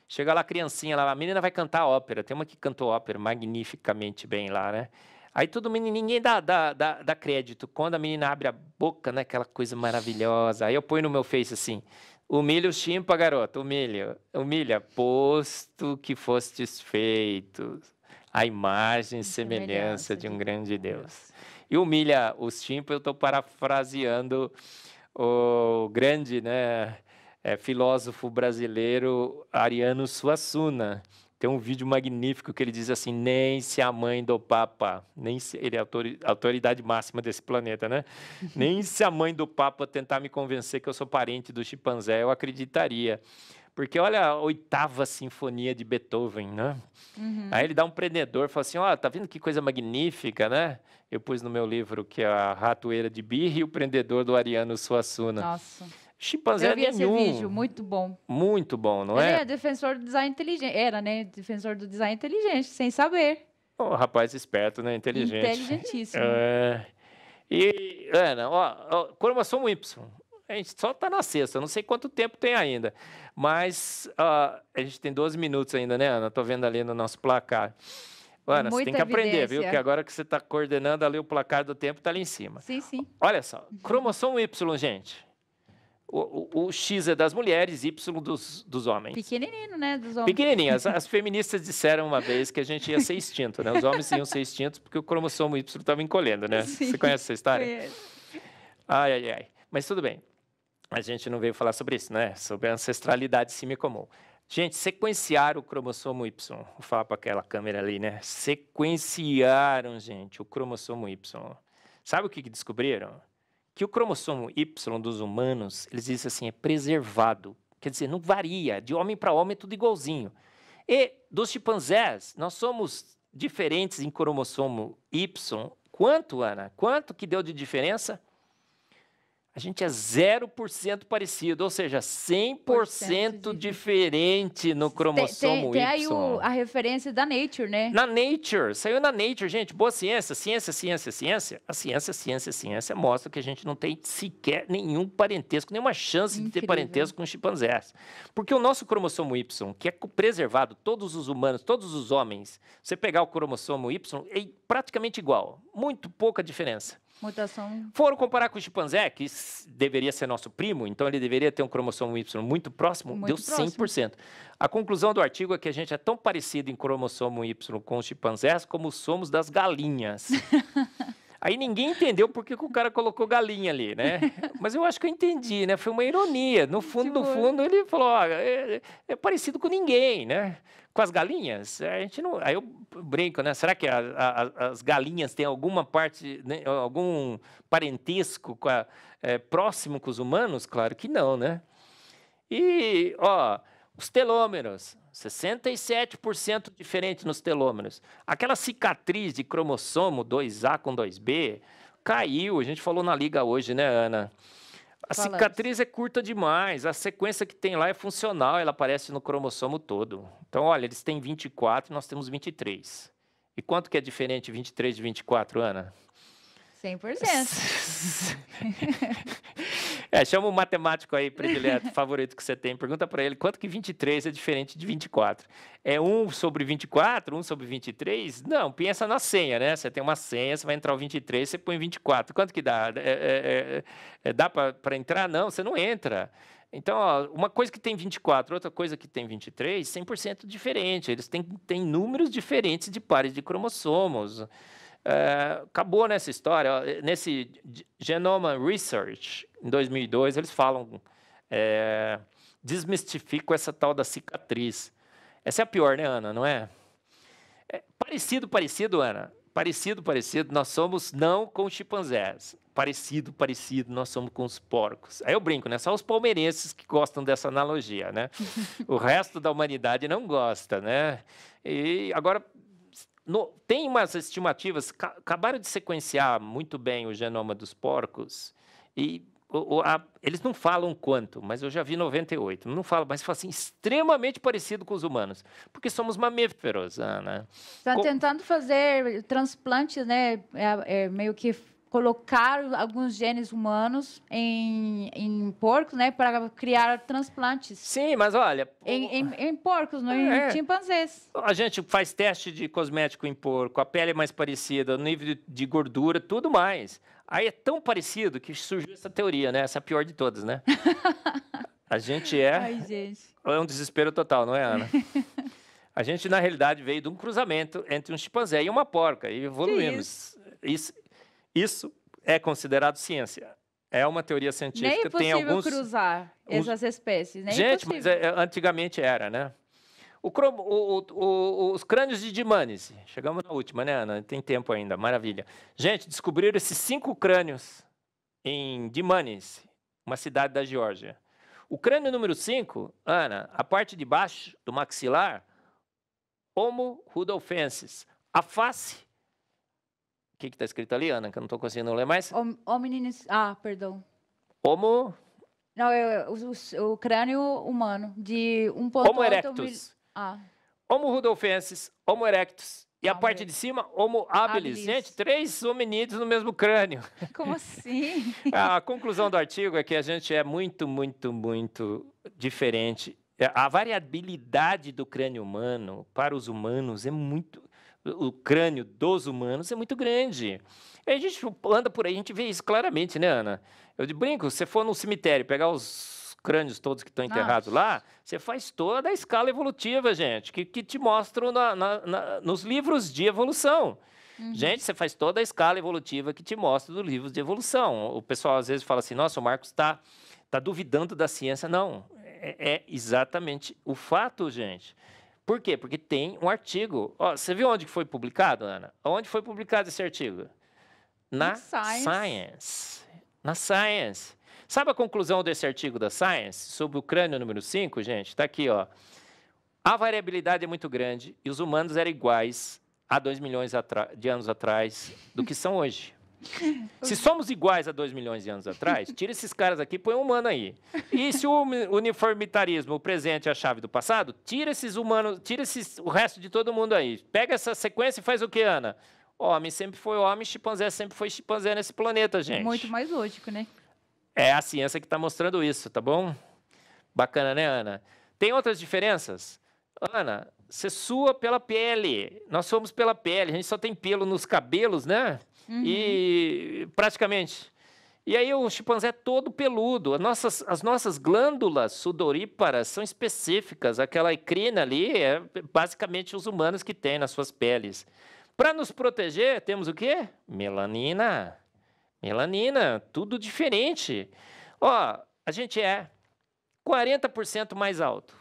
Chega lá a criancinha lá, a menina vai cantar ópera. Tem uma que cantou ópera magnificamente bem lá, né? Aí todo menino, ninguém dá, dá, dá, dá crédito. Quando a menina abre a boca, né? Aquela coisa maravilhosa. Aí eu ponho no meu face assim, humilha o chimpa, garoto, humilha. Humilha, posto que fostes feitos. A imagem e semelhança de um grande Deus. E humilha os chimpa, eu estou parafraseando o grande né, é, filósofo brasileiro Ariano Suassuna. Tem um vídeo magnífico que ele diz assim: nem se a mãe do Papa, nem se, ele é a autori- a autoridade máxima desse planeta, né? *laughs* nem se a mãe do Papa tentar me convencer que eu sou parente do chimpanzé, eu acreditaria. Porque olha a oitava sinfonia de Beethoven, né? Uhum. Aí ele dá um prendedor, fala assim, ó, tá vendo que coisa magnífica, né? Eu pus no meu livro que é a ratoeira de Birra e o prendedor do Ariano Suassuna. Nossa. Chimpanzé Eu vi esse nenhum. vídeo, muito bom. Muito bom, não Ele é? é defensor do design inteligente. Era, né? Defensor do design inteligente, sem saber. Ô, rapaz esperto, né? Inteligente. Inteligentíssimo. É. E, Ana, ó, ó, cromossomo Y. A gente só tá na sexta, não sei quanto tempo tem ainda. Mas ó, a gente tem 12 minutos ainda, né, Ana? Tô vendo ali no nosso placar. Ana, você tem Muita que aprender, viu? evidência. Que agora que você está coordenando ali o placar do tempo, tá ali em cima. Sim, sim. Olha só, cromossomo Y, gente. O, o- o X é das mulheres, Y dos, dos homens. Pequenininho, né? Dos homens. Pequenininho. As, as *laughs* feministas disseram uma vez que a gente ia ser extinto, né? Os homens iam ser extintos porque o cromossomo Y estava encolhendo, né? Sim. Você conhece essa história? Conheço. Ai, ai, ai. Mas tudo bem. A gente não veio falar sobre isso, né? Sobre a ancestralidade semicomum. Gente, sequenciaram o cromossomo Y. Vou falar para aquela câmera ali, né? Sequenciaram, gente, o cromossomo Y. Sabe o que, que descobriram? Que o cromossomo Y dos humanos, eles dizem assim, é preservado. Quer dizer, não varia, de homem para homem é tudo igualzinho. E dos chimpanzés, nós somos diferentes em cromossomo Y. Quanto, Ana? Quanto que deu de diferença? A gente é 0% parecido, ou seja, 100% diferente no cromossomo tem, tem, tem aí o, a referência da Nature, né? Na Nature, saiu na Nature, gente. Boa ciência, ciência, ciência, ciência. A ciência, ciência, ciência mostra que a gente não tem sequer nenhum parentesco, nenhuma chance Incrível. de ter parentesco com chimpanzés. Porque o nosso cromossomo Y, que é preservado, todos os humanos, todos os homens, você pegar o cromossomo Y, é praticamente igual, muito pouca diferença. Mutação. Foram comparar com o chimpanzé, que deveria ser nosso primo, então ele deveria ter um cromossomo Y muito próximo, muito deu 100%. Próximo. A conclusão do artigo é que a gente é tão parecido em cromossomo Y com os chimpanzés como somos das galinhas. *laughs* Aí ninguém entendeu por que, o cara colocou galinha ali, né? *laughs* Mas eu acho que eu entendi, né? Foi uma ironia. No fundo, no fundo, ele falou: ó, é, é, parecido com ninguém, né? Com as galinhas, a gente não. Aí eu brinco, né? Será que a, a, as galinhas têm alguma parte, né? algum parentesco com a, é, próximo com os humanos? Claro que não, né? E, ó, os telômeros. 67% diferente nos telômeros. Aquela cicatriz de cromossomo 2A com 2B caiu. A gente falou na liga hoje, né, Ana? A Falamos. cicatriz é curta demais. A sequência que tem lá é funcional, ela aparece no cromossomo todo. Então, olha, eles têm 24 nós temos 23. E quanto que é diferente 23 de 24, Ana? 100%. *laughs* *laughs* é, chama o matemático aí predileto, favorito que você tem. Pergunta para ele quanto que 23 é diferente de 24. É 1 sobre 24, 1 sobre 23? Não, pensa na senha, né? Você tem uma senha, você vai entrar o 23, você põe 24. Quanto que dá? É, é, é, é dá para entrar? Não, você não entra. Então, ó, uma coisa que tem 24, outra coisa que tem 23, 100% diferente. Eles têm, têm números diferentes de pares de cromossomos. É, acabou nessa história. Nesse Genoma Research, em 2002, eles falam, é, desmistificam essa tal da cicatriz. Essa é a pior, né, Ana? Não é? é? Parecido, parecido, Ana. Parecido, parecido, nós somos não com os chimpanzés. Parecido, parecido, nós somos com os porcos. Aí eu brinco, né? Só os palmeirenses que gostam dessa analogia, né? *laughs* o resto da humanidade não gosta, né? E agora, no, tem umas estimativas, acabaram de sequenciar muito bem o genoma dos porcos e o, o, a, eles não falam quanto, mas eu já vi 98. Não falam, mas fala assim, extremamente parecido com os humanos, porque somos mamíferos, Ana. Está tentando fazer transplantes, né? É, é meio que colocar alguns genes humanos em, em porcos, né, para criar transplantes. Sim, mas olha... Em, em, em porcos, não é. em chimpanzés. A gente faz teste de cosmético em porco, a pele é mais parecida, o nível de gordura, tudo mais. Aí é tão parecido que surgiu essa teoria, né? Essa é a pior de todas, né? *laughs* a gente é... Ai, gente. É um desespero total, não é, Ana? a gente, na realidade, veio de um cruzamento entre um chimpanzé e uma porca, e evoluímos. Isso? isso isso é considerado ciência. É uma teoria científica. Nem é possível tem alguns, cruzar essas espécies. Nem é Gente, mas é, antigamente era, né? O, o, o, os crânios de Dimanes. Chegamos na última, né, Ana? Tem tempo ainda. Maravilha. Gente, descobriram esses cinco crânios em Dimanes, uma cidade da Geórgia. O crânio número 5, Ana, a parte de baixo do maxilar, Homo rudolfensis. A face o que está escrito ali, Ana? Que eu não estou conseguindo ler mais. Homininis. Ah, perdão. Homo. Não, é, o, o, crânio humano, de 1,8 Homo erectus. Mil... Ah. Homo rudolfensis, Homo erectus. E a parte de cima, Homo habilis. habilis. Gente, três hominídeos no mesmo crânio. *laughs* Como assim? *laughs* a conclusão do artigo é que a gente é muito, muito, muito diferente. A variabilidade do crânio humano para os humanos é muito o crânio dos humanos é muito grande. E a gente anda por aí, a gente vê isso claramente, né, Ana? Eu brinco, se você for no cemitério pegar os crânios todos que estão enterrados Nossa. lá, você faz toda a escala evolutiva, gente, que, que te mostram na, na, na, nos livros de evolução. Uhum. Gente, você faz toda a escala evolutiva que te mostra dos livros de evolução. O pessoal às vezes fala assim: nossa, o Marcos está tá duvidando da ciência. Não, é, é exatamente o fato, gente. Por quê? Porque tem um artigo. Ó, você viu onde foi publicado, Ana? Onde foi publicado esse artigo? Na Science. Science. Na Science. Sabe a conclusão desse artigo da Science sobre o crânio número 5, gente? Está aqui, ó. A variabilidade é muito grande e os humanos eram iguais há 2 milhões de anos atrás do que são hoje. Se somos iguais a 2 milhões de anos atrás, tira esses caras aqui e põe um humano aí. E se o uniformitarismo, o presente é a chave do passado, tira esses humanos, tira esses, o resto de todo mundo aí. Pega essa sequência e faz o que, Ana? Homem sempre foi homem, chimpanzé sempre foi chimpanzé nesse planeta, gente. Muito mais lógico, né? É a ciência que está mostrando isso, tá bom? Bacana, né, Ana? Tem outras diferenças? Ana, você sua pela pele. Nós somos pela pele. A gente só tem pelo nos cabelos, né? Uhum. E praticamente. E aí o chimpanzé é todo peludo. As nossas, as nossas glândulas sudoríparas são específicas. Aquela ecrina ali é basicamente os humanos que têm nas suas peles. Para nos proteger, temos o quê? Melanina. Melanina, tudo diferente. Ó, a gente é 40% mais alto.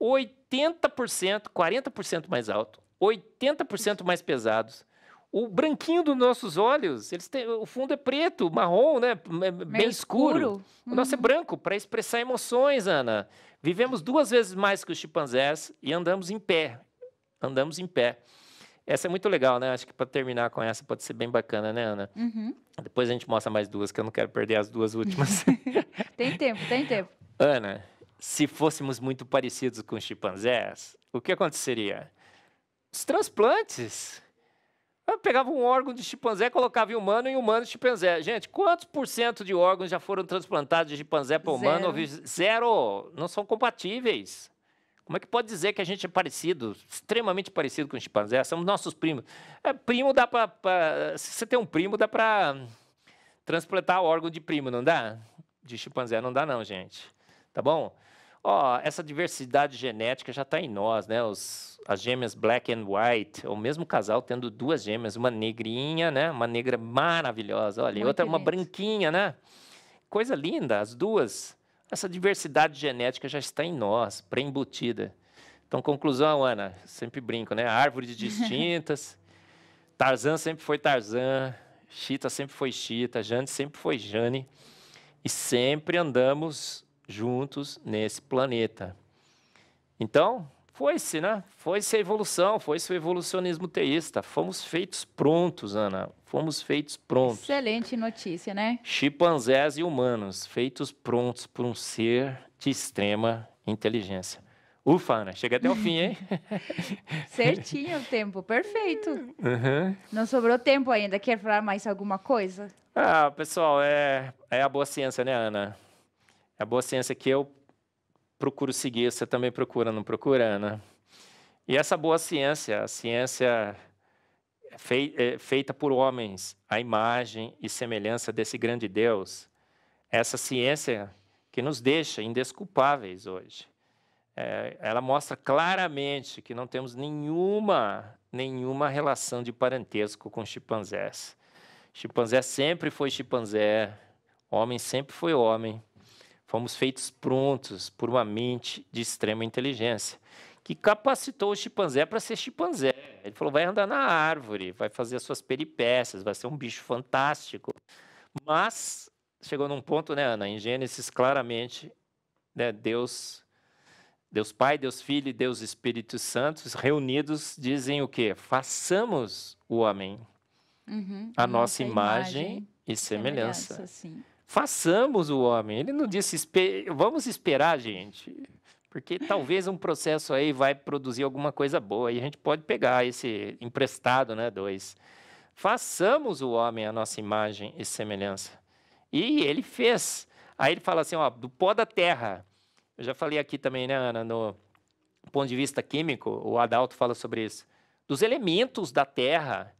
80%, 40% mais alto. 80% mais pesados o branquinho dos nossos olhos, eles têm, o fundo é preto, marrom, né? Bem escuro. escuro. O nosso é uhum. branco para expressar emoções, Ana. Vivemos duas vezes mais que os chimpanzés e andamos em pé. Andamos em pé. Essa é muito legal, né? Acho que para terminar com essa pode ser bem bacana, né, Ana? Uhum. Depois a gente mostra mais duas, que eu não quero perder as duas últimas. *laughs* tem tempo, tem tempo. Ana, se fôssemos muito parecidos com os chimpanzés, o que aconteceria? Os transplantes eu pegava um órgão de chimpanzé, colocava em humano e humano de chimpanzé. Gente, quantos por cento de órgãos já foram transplantados de chimpanzé para humano? Zero. Zero. Não são compatíveis. Como é que pode dizer que a gente é parecido, extremamente parecido com o chimpanzé? Somos nossos primos. É, primo dá para. Se você tem um primo, dá para transplantar órgão de primo, não dá? De chimpanzé não dá, não, gente. Tá bom? Ó, essa diversidade genética já está em nós, né? Os, as gêmeas black and white, o mesmo casal tendo duas gêmeas, uma negrinha, né? Uma negra maravilhosa, olha, e outra uma branquinha, né? Coisa linda, as duas. Essa diversidade genética já está em nós, pré-embutida. Então, conclusão, Ana, sempre brinco, né? Árvores *laughs* distintas. Tarzan sempre foi Tarzan, Chita sempre foi Chita, Jane sempre foi Jane. E sempre andamos juntos nesse planeta. Então, foi-se, né? Foi-se a evolução, foi-se o evolucionismo teísta. Fomos feitos prontos, Ana. Fomos feitos prontos. Excelente notícia, né? Chimpanzés e humanos, feitos prontos por um ser de extrema inteligência. Ufa, Ana, chega até o fim, hein? *laughs* Certinho o tempo, perfeito. Uhum. Não sobrou tempo ainda. Quer falar mais alguma coisa? Ah, pessoal, é, é a boa ciência, né, Ana? É a boa ciência que eu procuro seguir, você também procura, não procura, Ana? E essa boa ciência, a ciência é feita por homens, a imagem e semelhança desse grande Deus, essa ciência que nos deixa indesculpáveis hoje. É, ela mostra claramente que não temos nenhuma, nenhuma relação de parentesco com chimpanzés. Chimpanzé sempre foi chimpanzé, homem sempre foi homem. Fomos feitos prontos por uma mente de extrema inteligência, que capacitou o chimpanzé para ser chimpanzé. Ele falou: vai andar na árvore, vai fazer as suas peripécias, vai ser um bicho fantástico. Mas chegou num ponto, né, Ana? Em Gênesis, claramente, né, Deus, Deus Pai, Deus Filho e Deus Espírito Santo, reunidos, dizem o quê? Façamos o homem uhum, a nossa imagem, imagem e semelhança. semelhança façamos o homem. Ele não disse, vamos esperar, gente, porque talvez um processo aí vai produzir alguma coisa boa e a gente pode pegar esse emprestado, né, dois. Façamos o homem a nossa imagem e semelhança. E ele fez. Aí ele fala assim, ó, do pó da terra. Eu já falei aqui também, né, Ana, no ponto de vista químico, o Adalto fala sobre isso. Dos elementos da terra.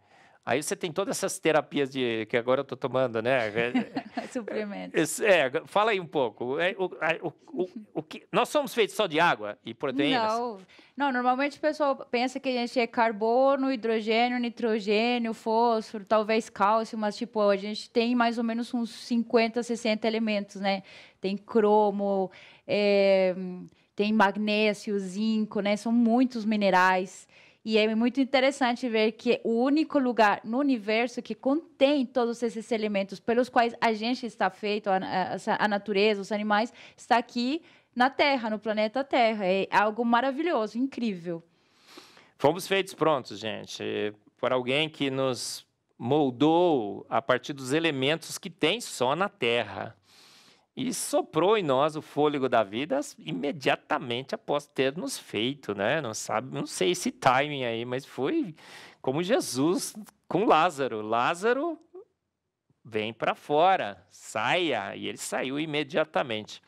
Aí você tem todas essas terapias de que agora eu estou tomando, né? *laughs* Suplementos. É, fala aí um pouco. É, o, o, o, o, que, nós somos feitos só de água e proteínas? Não, não, normalmente o pessoal pensa que a gente é carbono, hidrogênio, nitrogênio, fósforo, talvez cálcio, mas tipo, a gente tem mais ou menos uns 50, 60 elementos, né? Tem cromo, é, tem magnésio, zinco, né? São muitos minerais. E é muito interessante ver que o único lugar no universo que contém todos esses elementos pelos quais a gente está feito, a, a, a natureza, os animais, está aqui na Terra, no planeta Terra. É algo maravilhoso, incrível. Fomos feitos prontos, gente, por alguém que nos moldou a partir dos elementos que tem só na Terra e soprou em nós o fôlego da vida imediatamente após ter nos feito, né? Não sabe, não sei esse timing aí, mas foi como Jesus com Lázaro. Lázaro vem para fora, saia, e ele saiu imediatamente.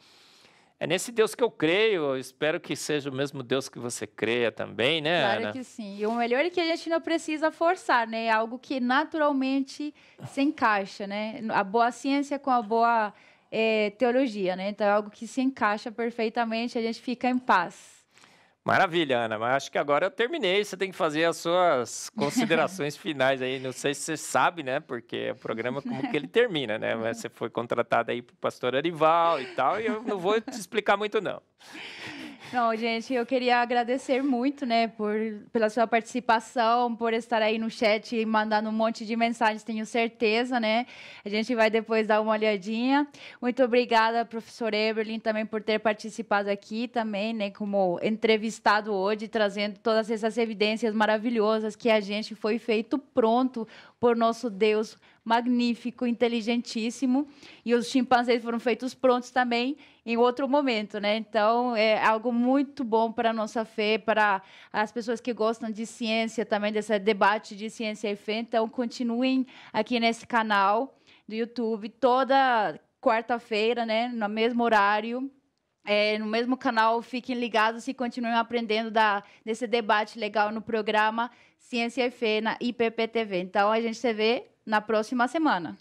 É nesse Deus que eu creio, eu espero que seja o mesmo Deus que você creia também, né, Claro Ana? que sim. E o melhor é que a gente não precisa forçar, né? É algo que naturalmente se encaixa, né? A boa ciência com a boa é, teologia, né? Então é algo que se encaixa perfeitamente, a gente fica em paz. Maravilha, Ana, mas acho que agora eu terminei. Você tem que fazer as suas *laughs* considerações finais aí. Não sei se você sabe, né? Porque o programa como que ele termina, né? Mas você foi contratada aí para o pastor Arival e tal, e eu não vou te explicar muito, não. Não, gente, eu queria agradecer muito, né, por, pela sua participação, por estar aí no chat e mandando um monte de mensagens, tenho certeza, né? A gente vai depois dar uma olhadinha. Muito obrigada, professor Eberlin, também por ter participado aqui também, né, como entrevistado hoje, trazendo todas essas evidências maravilhosas que a gente foi feito pronto por nosso Deus magnífico, inteligentíssimo, e os chimpanzés foram feitos prontos também em outro momento, né? Então, é algo muito bom para a nossa fé, para as pessoas que gostam de ciência, também desse debate de ciência e fé. Então, continuem aqui nesse canal do YouTube toda quarta-feira, né, no mesmo horário, é, no mesmo canal, fiquem ligados e continuem aprendendo da, desse debate legal no programa Ciência e Fé na IPPTV. Então, a gente se vê na próxima semana.